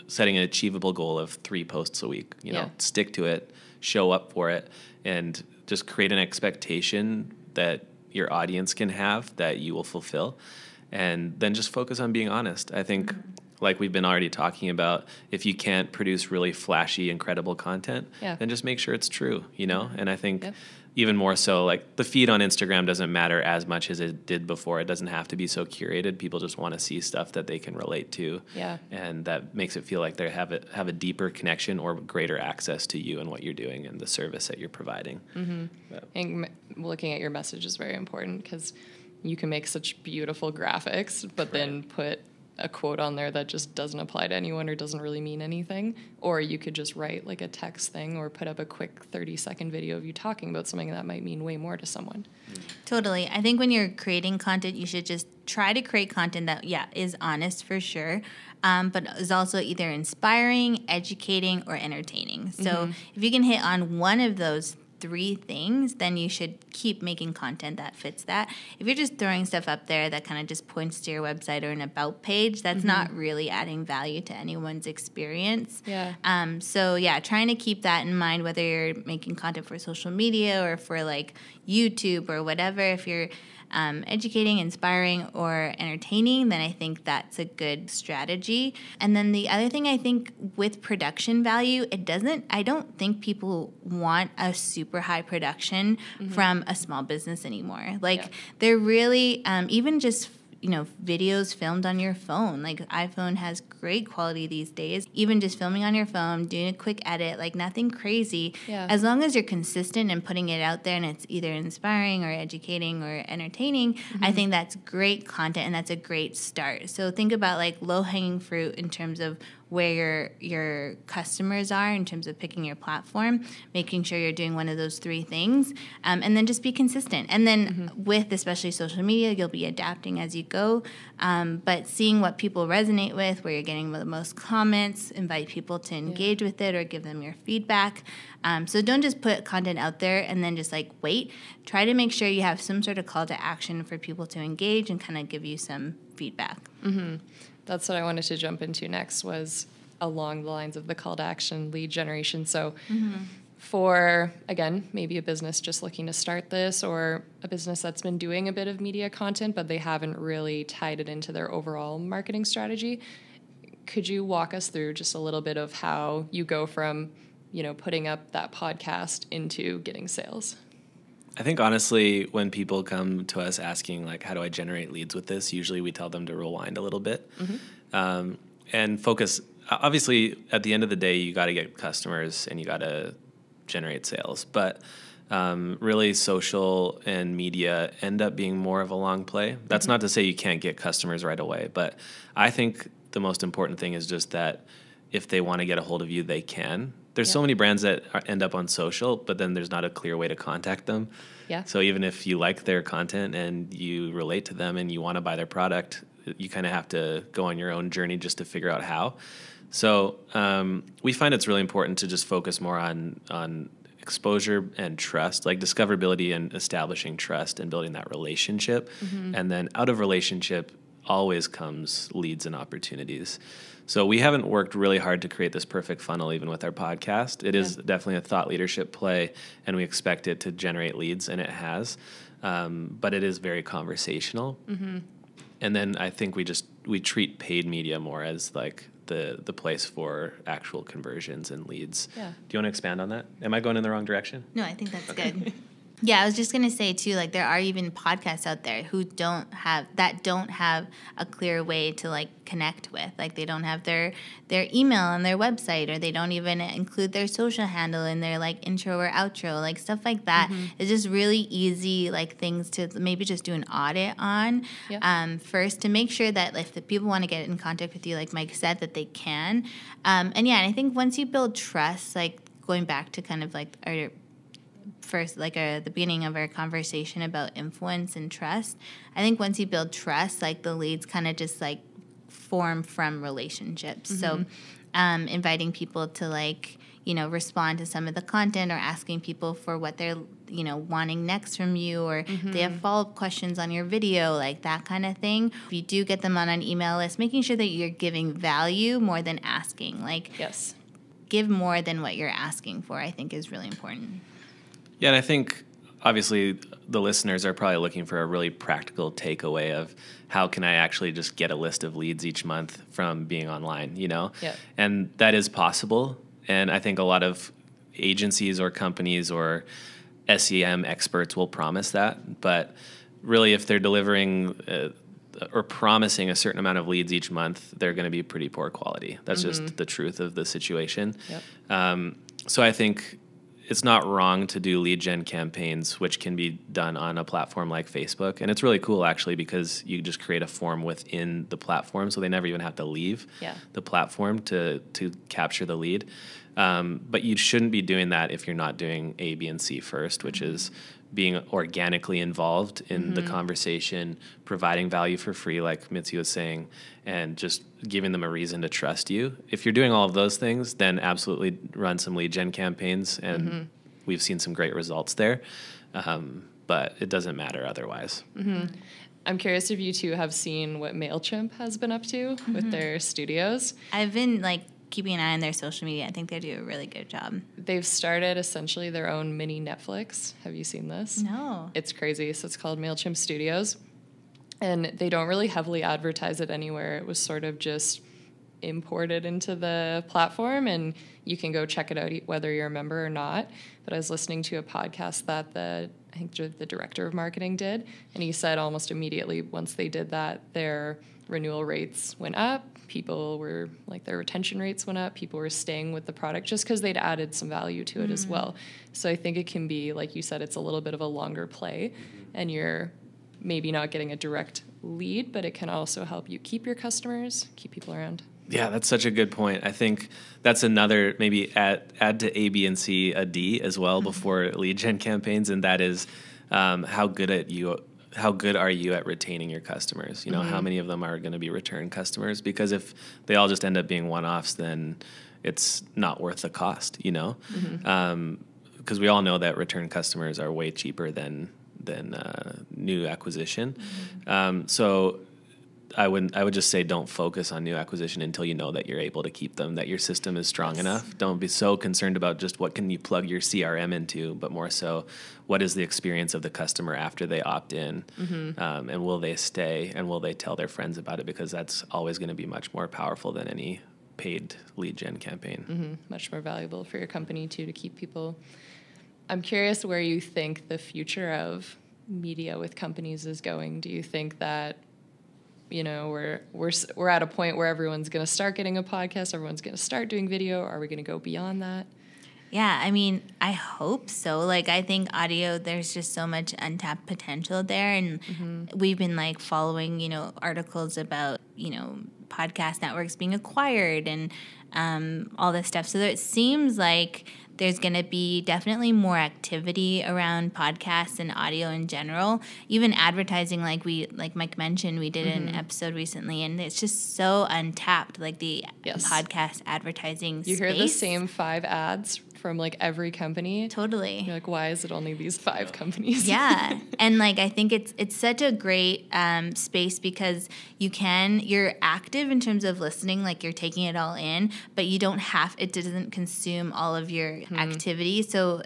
setting an achievable goal of three posts a week, you know, yeah. stick to it, show up for it, and just create an expectation that your audience can have that you will fulfill. And then just focus on being honest. I think. Mm-hmm like we've been already talking about, if you can't produce really flashy, incredible content, yeah. then just make sure it's true, you know? And I think yep. even more so, like the feed on Instagram doesn't matter as much as it did before. It doesn't have to be so curated. People just want to see stuff that they can relate to. Yeah. And that makes it feel like they have a, have a deeper connection or greater access to you and what you're doing and the service that you're providing. Mm-hmm. And looking at your message is very important because you can make such beautiful graphics, but right. then put a quote on there that just doesn't apply to anyone or doesn't really mean anything. Or you could just write like a text thing or put up a quick 30 second video of you talking about something that might mean way more to someone. Totally. I think when you're creating content, you should just try to create content that, yeah, is honest for sure. Um, but is also either inspiring, educating, or entertaining. So mm-hmm. if you can hit on one of those three things, then you should keep making content that fits that. If you're just throwing stuff up there that kind of just points to your website or an about page, that's mm-hmm. not really adding value to anyone's experience. Yeah. Um, so yeah, trying to keep that in mind whether you're making content for social media or for like YouTube or whatever. If you're um, educating, inspiring, or entertaining, then I think that's a good strategy. And then the other thing I think with production value, it doesn't, I don't think people want a super high production mm-hmm. from a small business anymore. Like, yeah. they're really, um, even just you know videos filmed on your phone like iphone has great quality these days even just filming on your phone doing a quick edit like nothing crazy yeah. as long as you're consistent and putting it out there and it's either inspiring or educating or entertaining mm-hmm. i think that's great content and that's a great start so think about like low hanging fruit in terms of where your your customers are in terms of picking your platform, making sure you're doing one of those three things, um, and then just be consistent. And then mm-hmm. with especially social media, you'll be adapting as you go. Um, but seeing what people resonate with, where you're getting the most comments, invite people to engage yeah. with it or give them your feedback. Um, so don't just put content out there and then just like wait. Try to make sure you have some sort of call to action for people to engage and kind of give you some feedback. Mm-hmm that's what I wanted to jump into next was along the lines of the call to action lead generation. So mm-hmm. for again, maybe a business just looking to start this or a business that's been doing a bit of media content but they haven't really tied it into their overall marketing strategy, could you walk us through just a little bit of how you go from, you know, putting up that podcast into getting sales? I think honestly, when people come to us asking like, "How do I generate leads with this?" Usually, we tell them to rewind a little bit mm-hmm. um, and focus. Obviously, at the end of the day, you got to get customers and you got to generate sales, but um, really, social and media end up being more of a long play. That's mm-hmm. not to say you can't get customers right away, but I think the most important thing is just that if they want to get a hold of you, they can There's Yeah. so many brands that are, end up on social, but then there's not a clear way to contact them. Yeah. So even if you like their content and you relate to them and you want to buy their product, you kind of have to go on your own journey just to figure out how. So um, we find it's really important to just focus more on on exposure and trust, like discoverability and establishing trust and building that relationship. And then out of relationship always comes leads and opportunities. So we haven't worked really hard to create this perfect funnel even with our podcast. It is Yeah. definitely a thought leadership play and we expect it to generate leads and it has. Um, but it is very conversational and then I think we just we treat paid media more as like the the place for actual conversions and leads. Yeah. Do you want to expand on that? Am I going in the wrong direction? No, I think that's good. *laughs* yeah, I was just gonna say too, like there are even podcasts out there who don't have that don't have a clear way to like connect with. Like they don't have their their email on their website, or they don't even include their social handle in their like intro or outro, like stuff like that. It's just really easy, like things to maybe just do an audit on um, first to make sure that if the people want to get in contact with you, like Mike said, that they can. Um, and yeah, and I think once you build trust, like going back to kind of like our first like uh, the beginning of our conversation about influence and trust i think once you build trust like the leads kind of just like form from relationships. So um, inviting people to like you know respond to some of the content or asking people for what they're you know wanting next from you or they have follow-up questions on your video like that kind of thing. If you do get them on an email list making sure that you're giving value more than asking. Like Yes. give more than what you're asking for i think is really important Yeah, and I think obviously the listeners are probably looking for a really practical takeaway of how can I actually just get a list of leads each month from being online, you know? Yeah. And that is possible. And I think a lot of agencies or companies or SEM experts will promise that. But really, if they're delivering uh, or promising a certain amount of leads each month, they're going to be pretty poor quality. That's just the truth of the situation. Yep. Um, so I think it's not wrong to do lead gen campaigns, which can be done on a platform like Facebook. And it's really cool actually because you just create a form within the platform, so they never even have to leave Yeah. the platform to to capture the lead. Um, but you shouldn't be doing that if you're not doing A, B, and C first, which is being organically involved in the mm-hmm. conversation, providing value for free, like Mitzi was saying, and just giving them a reason to trust you. If you're doing all of those things, then absolutely run some lead gen campaigns, and mm-hmm. we've seen some great results there. Um, but it doesn't matter otherwise. Mm-hmm. I'm curious if you two have seen what MailChimp has been up to with their studios. I've been like keeping an eye on their social media. I think they do a really good job. They've started essentially their own mini Netflix. Have you seen this? No. It's crazy. So it's called MailChimp Studios. And they don't really heavily advertise it anywhere. It was sort of just imported into the platform and you can go check it out whether you're a member or not. But I was listening to a podcast that the I think the director of marketing did and he said almost immediately once they did that their renewal rates went up. People were like their retention rates went up. People were staying with the product just because they'd added some value to it as mm. well. So I think it can be like you said, it's a little bit of a longer play, mm-hmm. and you're maybe not getting a direct lead, but it can also help you keep your customers, keep people around. Yeah, that's such a good point. I think that's another maybe add add to A, B, and C a D as well mm-hmm. before lead gen campaigns, and that is um, how good at you how good are you at retaining your customers? You know, how many of them are going to be return customers? Because if they all just end up being one offs, then it's not worth the cost. You know, because we all know that return customers are way cheaper than than uh, new acquisition. Um, so I would I would just say don't focus on new acquisition until you know that you're able to keep them, that your system is strong Yes. enough. Don't be so concerned about just what can you plug your CRM into, but more so, what is the experience of the customer after they opt in, um, and will they stay, and will they tell their friends about it? Because that's always going to be much more powerful than any paid lead gen campaign. Mm-hmm. Much more valuable for your company too to keep people. I'm curious where you think the future of media with companies is going. Do you think that you know we're we're we're at a point where everyone's going to start getting a podcast, everyone's going to start doing video? Are we going to go beyond that? Yeah, I mean, I hope so. Like, I think audio, there's just so much untapped potential there. And we've been like following, you know, articles about, you know, podcast networks being acquired and um, all this stuff. So it seems like there's going to be definitely more activity around podcasts and audio in general. Even advertising, like we, like Mike mentioned, we did mm-hmm. an episode recently, and it's just so untapped. Like the yes. podcast advertising. You space. hear the same five ads from like every company. Totally. You're like, why is it only these five companies? Yeah, *laughs* and like I think it's it's such a great um, space because you can you're active in terms of listening, like you're taking it all in, but you don't have it doesn't consume all of your mm-hmm. activity. So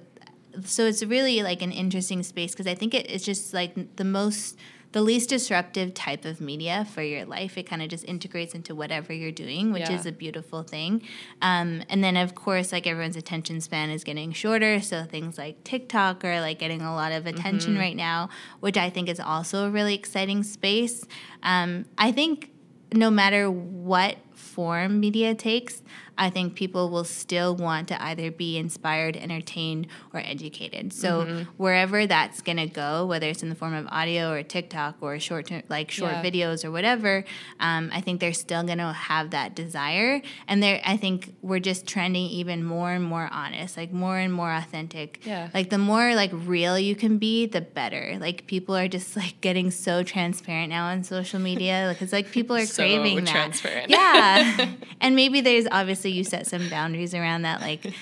so it's really like an interesting space because I think it, it's just like the most the least disruptive type of media for your life. It kind of just integrates into whatever you're doing, which yeah. is a beautiful thing. Um, and then, of course, like everyone's attention span is getting shorter. So things like TikTok are like getting a lot of attention mm-hmm. right now, which I think is also a really exciting space. Um, I think no matter what form media takes, I think people will still want to either be inspired, entertained, or educated. So mm-hmm. wherever that's gonna go, whether it's in the form of audio or TikTok or short term, like short yeah. videos or whatever, um, I think they're still gonna have that desire. And they I think we're just trending even more and more honest, like more and more authentic. Yeah. Like the more like real you can be, the better. Like people are just like getting so transparent now on social media because like people are *laughs* so craving that. Transparent. Yeah. *laughs* and maybe there's obviously you set some boundaries around that like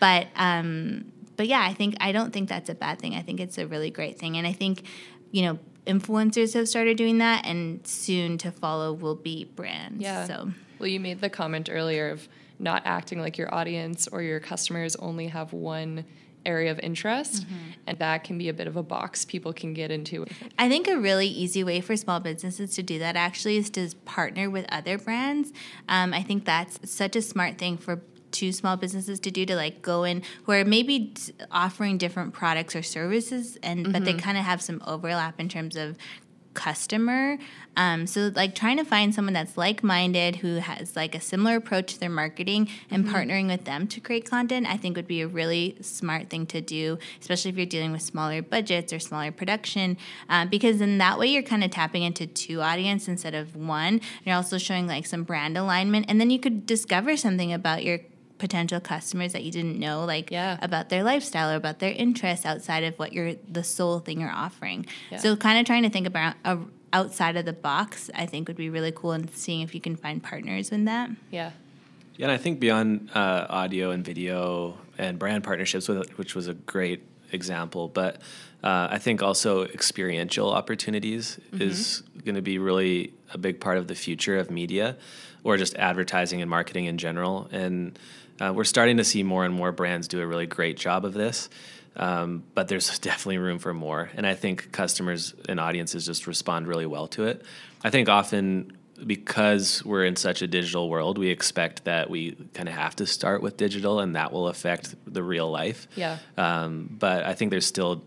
but um but yeah i think i don't think that's a bad thing. I think it's a really great thing. And i think you know influencers have started doing that and soon to follow will be brands yeah. so. Well you made the comment earlier of not acting like your audience or your customers only have one area of interest mm-hmm. and that can be a bit of a box people can get into i think a really easy way for small businesses to do that actually is to partner with other brands um, i think that's such a smart thing for two small businesses to do to like go in who are maybe offering different products or services and mm-hmm. but they mm-hmm. kind of have some overlap in terms of customer. Um, so like trying to find someone that's like-minded who has like a similar approach to their marketing and mm-hmm. partnering with them to create content, I think would be a really smart thing to do, especially if you're dealing with smaller budgets or smaller production, uh, because in that way you're kind of tapping into two audience instead of one. You're also showing like some brand alignment, and then you could discover something about your potential customers that you didn't know like yeah. about their lifestyle or about their interests outside of what you're the sole thing you're offering yeah. so kind of trying to think about a, outside of the box i think would be really cool and seeing if you can find partners in that yeah yeah and i think beyond uh, audio and video and brand partnerships which was a great example but uh, i think also experiential opportunities mm-hmm. is going to be really a big part of the future of media or just advertising and marketing in general and uh, we're starting to see more and more brands do a really great job of this, um, but there's *laughs* definitely room for more. And I think customers and audiences just respond really well to it. I think often because we're in such a digital world, we expect that we kind of have to start with digital, and that will affect the real life. Yeah. Um, but I think there's still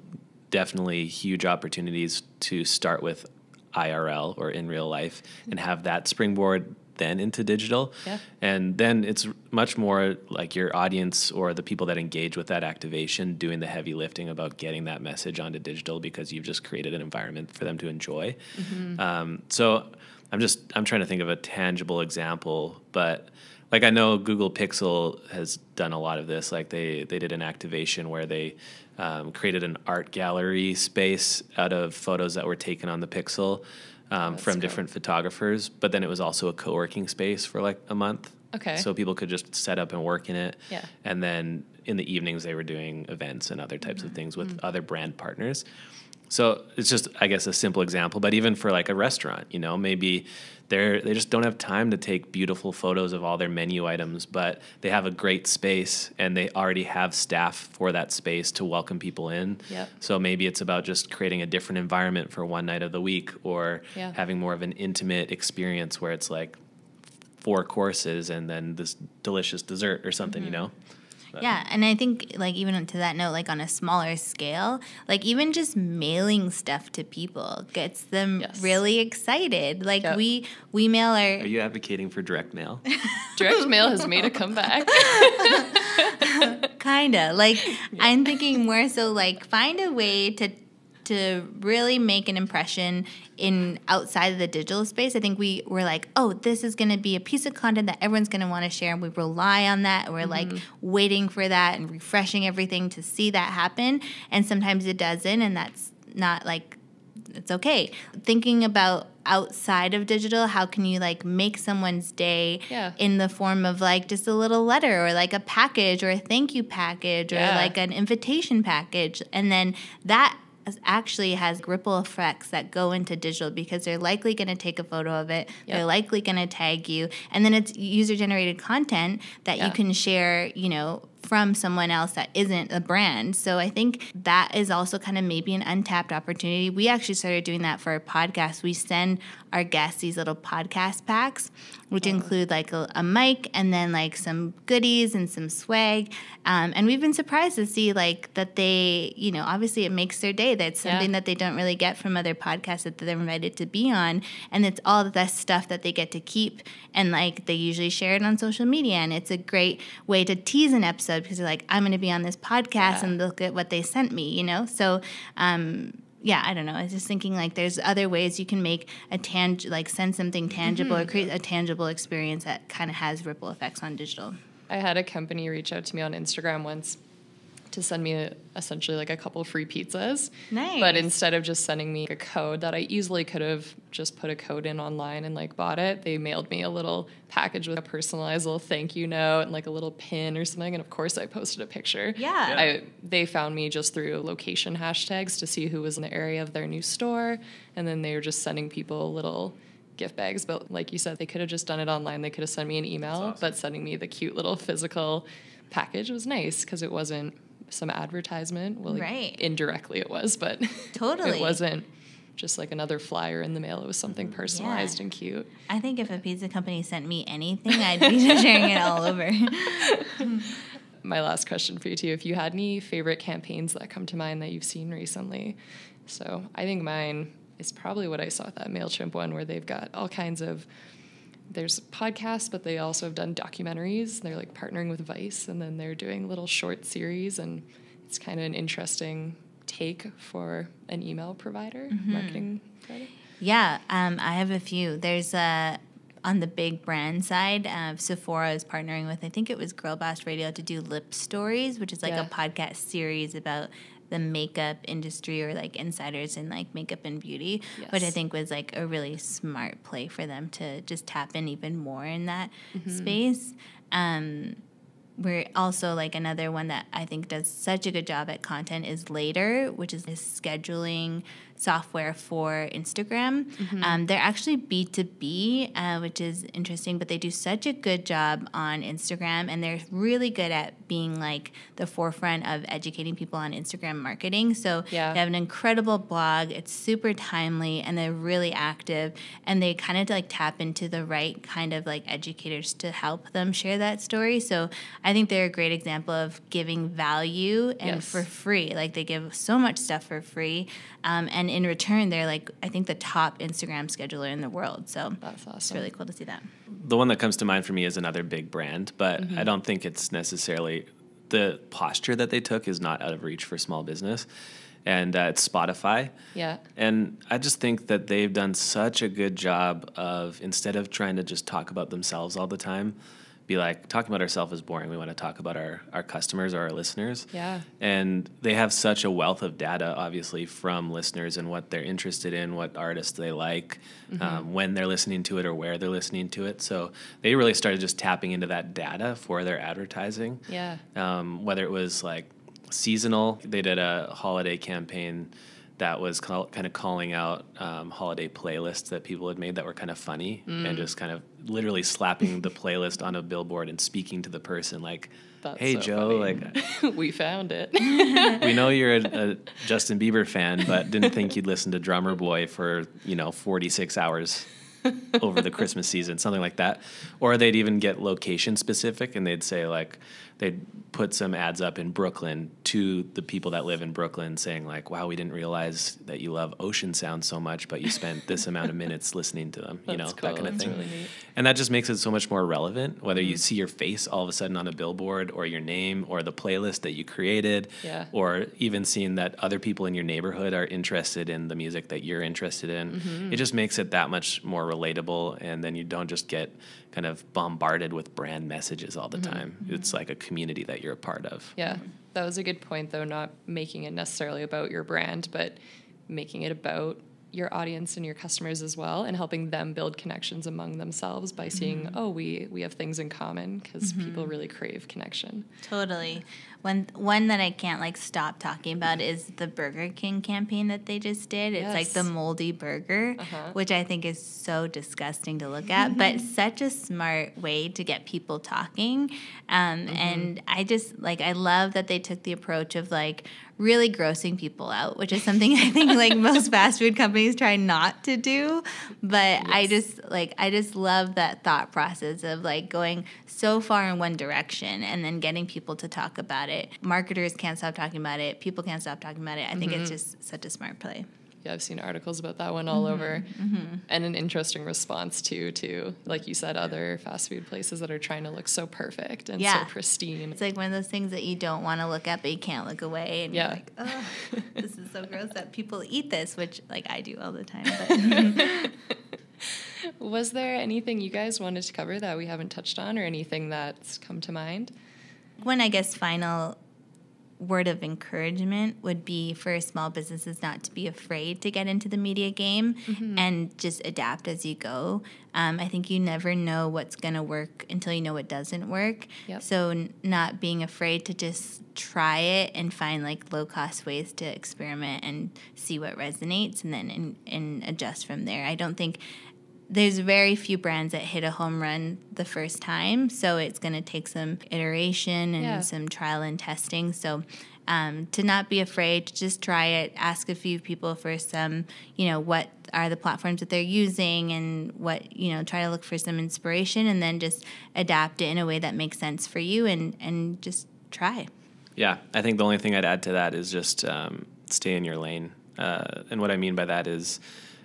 definitely huge opportunities to start with IRL or in real life and have that springboard then into digital. Yeah. And then it's much more like your audience or the people that engage with that activation doing the heavy lifting about getting that message onto digital because you've just created an environment for them to enjoy. Mm-hmm. Um, so I'm just I'm trying to think of a tangible example, but like I know Google Pixel has done a lot of this. Like they they did an activation where they um, created an art gallery space out of photos that were taken on the Pixel um, from cool. different photographers. But then it was also a co working space for like a month. Okay. So people could just set up and work in it. Yeah. And then in the evenings, they were doing events and other types mm-hmm. of things with mm-hmm. other brand partners. So it's just, I guess, a simple example. But even for like a restaurant, you know, maybe they're they just don't have time to take beautiful photos of all their menu items, but they have a great space and they already have staff for that space to welcome people in. Yep. So maybe it's about just creating a different environment for one night of the week or yeah. having more of an intimate experience where it's like four courses and then this delicious dessert or something, mm-hmm. you know? But. Yeah, and I think like even to that note, like on a smaller scale, like even just mailing stuff to people gets them yes. really excited. Like yep. we we mail our. Are you advocating for direct mail? *laughs* direct mail has made a comeback. *laughs* Kinda like *laughs* yeah. I'm thinking more so like find a way to to really make an impression in outside of the digital space. I think we were like, oh, this is going to be a piece of content that everyone's going to want to share, and we rely on that. We're mm-hmm. like waiting for that and refreshing everything to see that happen, and sometimes it doesn't, and that's not like it's okay. Thinking about outside of digital, how can you like make someone's day Yeah. in the form of like just a little letter or like a package or a thank you package or like an invitation package. And then that actually has ripple effects that go into digital because they're likely going to take a photo of it. They're likely going to tag you. And then it's user generated content that Yeah. you can share, you know, from someone else that isn't a brand. So I think that is also kind of maybe an untapped opportunity. We actually started doing that for our podcast. We send our guests these little podcast packs, which include like a, a mic and then like some goodies and some swag. Um, and we've been surprised to see like that they, you know, obviously it makes their day. That's Yeah. something that they don't really get from other podcasts that they're invited to be on. And it's all the stuff that they get to keep. And like they usually share it on social media. And it's a great way to tease an episode because they're like, I'm going to be on this podcast Yeah. and look at what they sent me, you know? So, um, yeah, I don't know. I was just thinking like there's other ways you can make a tang like send something tangible Mm-hmm. or create a tangible experience that kind of has ripple effects on digital. I had a company reach out to me on Instagram once to send me a, essentially like a couple free pizzas. Nice. But instead of just sending me a code that I easily could have just put a code in online and like bought it, they mailed me a little package with a personalized little thank you note and like a little pin or something. And of course, I posted a picture. Yeah. I, they found me just through location hashtags to see who was in the area of their new store. And then they were just sending people little gift bags. But like you said, they could have just done it online. They could have sent me an email, but sending me the cute little physical package was nice because it wasn't some advertisement. Well, like, Right. indirectly it was, but *laughs* Totally. it wasn't just like another flyer in the mail. It was something personalized and cute. I think if a pizza company sent me anything, I'd be *laughs* sharing it all over. *laughs* My last question for you too: If you had any favorite campaigns that come to mind that you've seen recently, so I think mine is probably what I saw at that Mailchimp one, where they've got all kinds of. There's podcasts, but they also have done documentaries. They're like partnering with Vice, and then they're doing little short series, and it's kind of an interesting take for an email provider, marketing provider. Yeah, um, I have a few. There's a on the big brand side, uh, Sephora is partnering with I think it was Girl Boss Radio to do Lip Stories, which is like Yeah. a podcast series about the makeup industry or like insiders in like makeup and beauty, which I think was like a really smart play for them to just tap in even more in that Mm-hmm. space. Um, we're also like another one that I think does such a good job at content is Later, which is this scheduling software for Instagram. Um, they're actually B2B, uh, which is interesting, but they do such a good job on Instagram and they're really good at being like the forefront of educating people on Instagram marketing. So Yeah. they have an incredible blog. It's super timely and they're really active and they kind of like tap into the right kind of like educators to help them share that story. So I think they're a great example of giving value and Yes. for free. Like they give so much stuff for free. Um, and in return, they're like, I think the top Instagram scheduler in the world. So That's awesome. it's really cool to see that. The one that comes to mind for me is another big brand, but Mm-hmm. I don't think it's necessarily the posture that they took is not out of reach for small business. And uh, it's Spotify. Yeah. And I just think that they've done such a good job of instead of trying to just talk about themselves all the time, be like, talking about ourselves is boring. We want to talk about our, our customers or our listeners. Yeah. And they have such a wealth of data, obviously, from listeners and what they're interested in, what artists they like, um, when they're listening to it or where they're listening to it. So they really started just tapping into that data for their advertising Yeah. um, whether it was like seasonal. They did a holiday campaign that was call, kind of calling out um, holiday playlists that people had made that were kind of funny and just kind of literally slapping the playlist on a billboard and speaking to the person like, That's "Hey so Joe, funny. like *laughs* we found it. *laughs* we know you're a, a *laughs* Justin Bieber fan, but didn't think you'd listen to Drummer Boy for you know 46 hours over the Christmas season, something like that. Or they'd even get location specific, and they'd say like they'd put some ads up in Brooklyn to the people that live in Brooklyn, saying like, "Wow, we didn't realize that you love ocean sounds so much, but you spent this amount of minutes listening to them." you know That's that kind of That's thing. really and that just makes it so much more relevant. Whether you mm-hmm. see your face all of a sudden on a billboard, or your name, or the playlist that you created, Yeah. or even seeing that other people in your neighborhood are interested in the music that you're interested in, mm-hmm. it just makes it that much more relatable. And then you don't just get kind of bombarded with brand messages all the mm-hmm. time. It's like a community that you're a part of. Yeah, that was a good point, though, not making it necessarily about your brand, but making it about your audience and your customers as well and helping them build connections among themselves by seeing mm-hmm. oh we we have things in common because people mm-hmm. really crave connection Totally. One one that I can't like stop talking about is the Burger King campaign that they just did. It's like the moldy burger, Uh-huh. which I think is so disgusting to look at, but such a smart way to get people talking. Um, And I just like I love that they took the approach of like really grossing people out, which is something I think like *laughs* most fast food companies try not to do. But I just like I just love that thought process of like going so far in one direction and then getting people to talk about it. Marketers can't stop talking about it. People can't stop talking about it. I think it's mm-hmm. just such a smart play. yeah i've seen articles about that one all mm-hmm. over mm-hmm. and an interesting response too to like you said other fast food places that are trying to look so perfect and Yeah. so pristine It's like one of those things that you don't want to look at, but you can't look away. And Yeah. you're like, oh, *laughs* this is so gross that people eat this, which like I do all the time. But *laughs* was there anything you guys wanted to cover that we haven't touched on or anything that's come to mind one, I guess, final word of encouragement would be for small businesses not to be afraid to get into the media game and just adapt as you go. Um, I think you never know what's going to work until you know what doesn't work. Yep. So, n- not being afraid to just try it and find like low cost ways to experiment and see what resonates and then and, and adjust from there. I don't think there's very few brands that hit a home run the first time, so it's going to take some iteration and Yeah. some trial and testing. So, um, to not be afraid, to just try it. Ask a few people for some, you know, what are the platforms that they're using, and what you know. Try to look for some inspiration, and then just adapt it in a way that makes sense for you, and and just try. Yeah, I think the only thing I'd add to that is just um, stay in your lane. Uh, and what I mean by that is,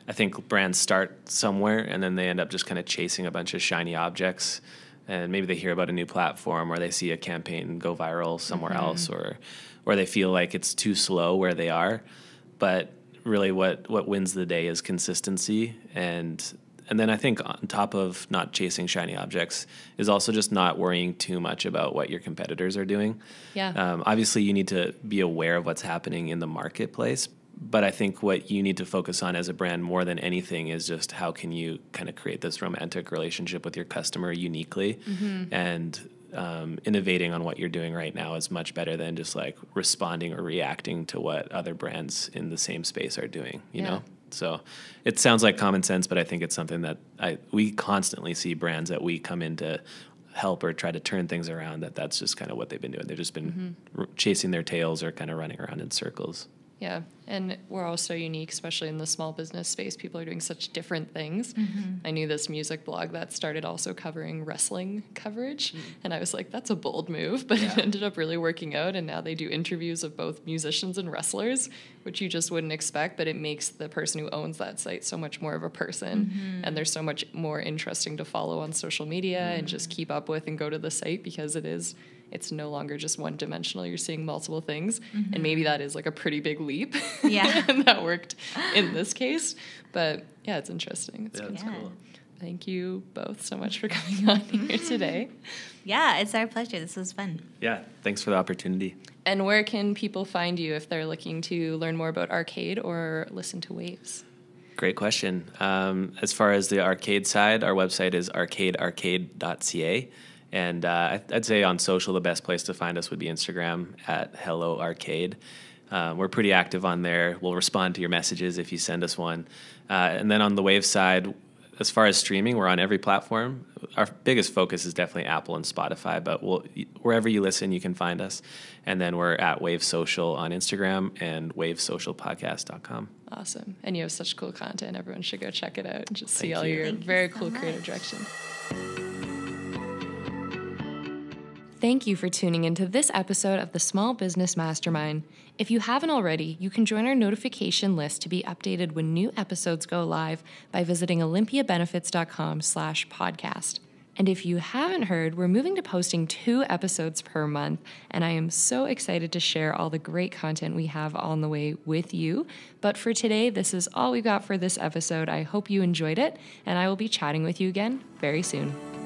I think brands start somewhere and then they end up just kind of chasing a bunch of shiny objects. And maybe they hear about a new platform or they see a campaign go viral somewhere else or, or they feel like it's too slow where they are. But really, what, what wins the day is consistency and and then I think on top of not chasing shiny objects is also just not worrying too much about what your competitors are doing. Yeah. Um, obviously, you need to be aware of what's happening in the marketplace, but I think what you need to focus on as a brand more than anything is just how can you kind of create this romantic relationship with your customer uniquely and um, innovating on what you're doing right now is much better than just like responding or reacting to what other brands in the same space are doing. You Yeah. know. So it sounds like common sense, but I think it's something that I we constantly see brands that we come in to help or try to turn things around. That that's just kind of what they've been doing. They've just been r- chasing their tails or kind of running around in circles. Yeah, and we're all so unique, especially in the small business space. People are doing such different things. Mm-hmm. I knew this music blog that started also covering wrestling coverage, mm. and I was like, that's a bold move, *laughs* but it ended up really working out. And now they do interviews of both musicians and wrestlers, which you just wouldn't expect, but it makes the person who owns that site so much more of a person. Mm-hmm. And they're so much more interesting to follow on social media and just mm. keep up with and go to the site because it is it's no longer just one dimensional. You're seeing multiple things. And maybe that is like a pretty big leap. Yeah. *laughs* and that worked in this case. But yeah, it's interesting. It's Yeah, cool. that's Yeah. cool. Thank you both so much for coming *laughs* on here today. Yeah, it's our pleasure. This was fun. Yeah, thanks for the opportunity. And where can people find you if they're looking to learn more about arcade or listen to waves? Great question. Um, as far as the arcade side, our website is arcadearcade.ca. And uh, I'd- I'd say on social, the best place to find us would be Instagram at Hello Arcade. Uh, we're pretty active on there. We'll respond to your messages if you send us one. Uh, and then on the Wave side, as far as streaming, we're on every platform. Our biggest focus is definitely Apple and Spotify, but we'll, wherever you listen, you can find us. And then we're at Wave Social on Instagram and wavesocialpodcast.com. Awesome. And you have such cool content. Everyone should go check it out and just see Thank all you. your Thank you very so cool creative direction. Thank you for tuning into this episode of the Small Business Mastermind. If you haven't already, you can join our notification list to be updated when new episodes go live by visiting olympiabenefits.com slash podcast. And if you haven't heard, we're moving to posting two episodes per month, and I am so excited to share all the great content we have on the way with you. But for today, this is all we've got for this episode. I hope you enjoyed it, and I will be chatting with you again very soon.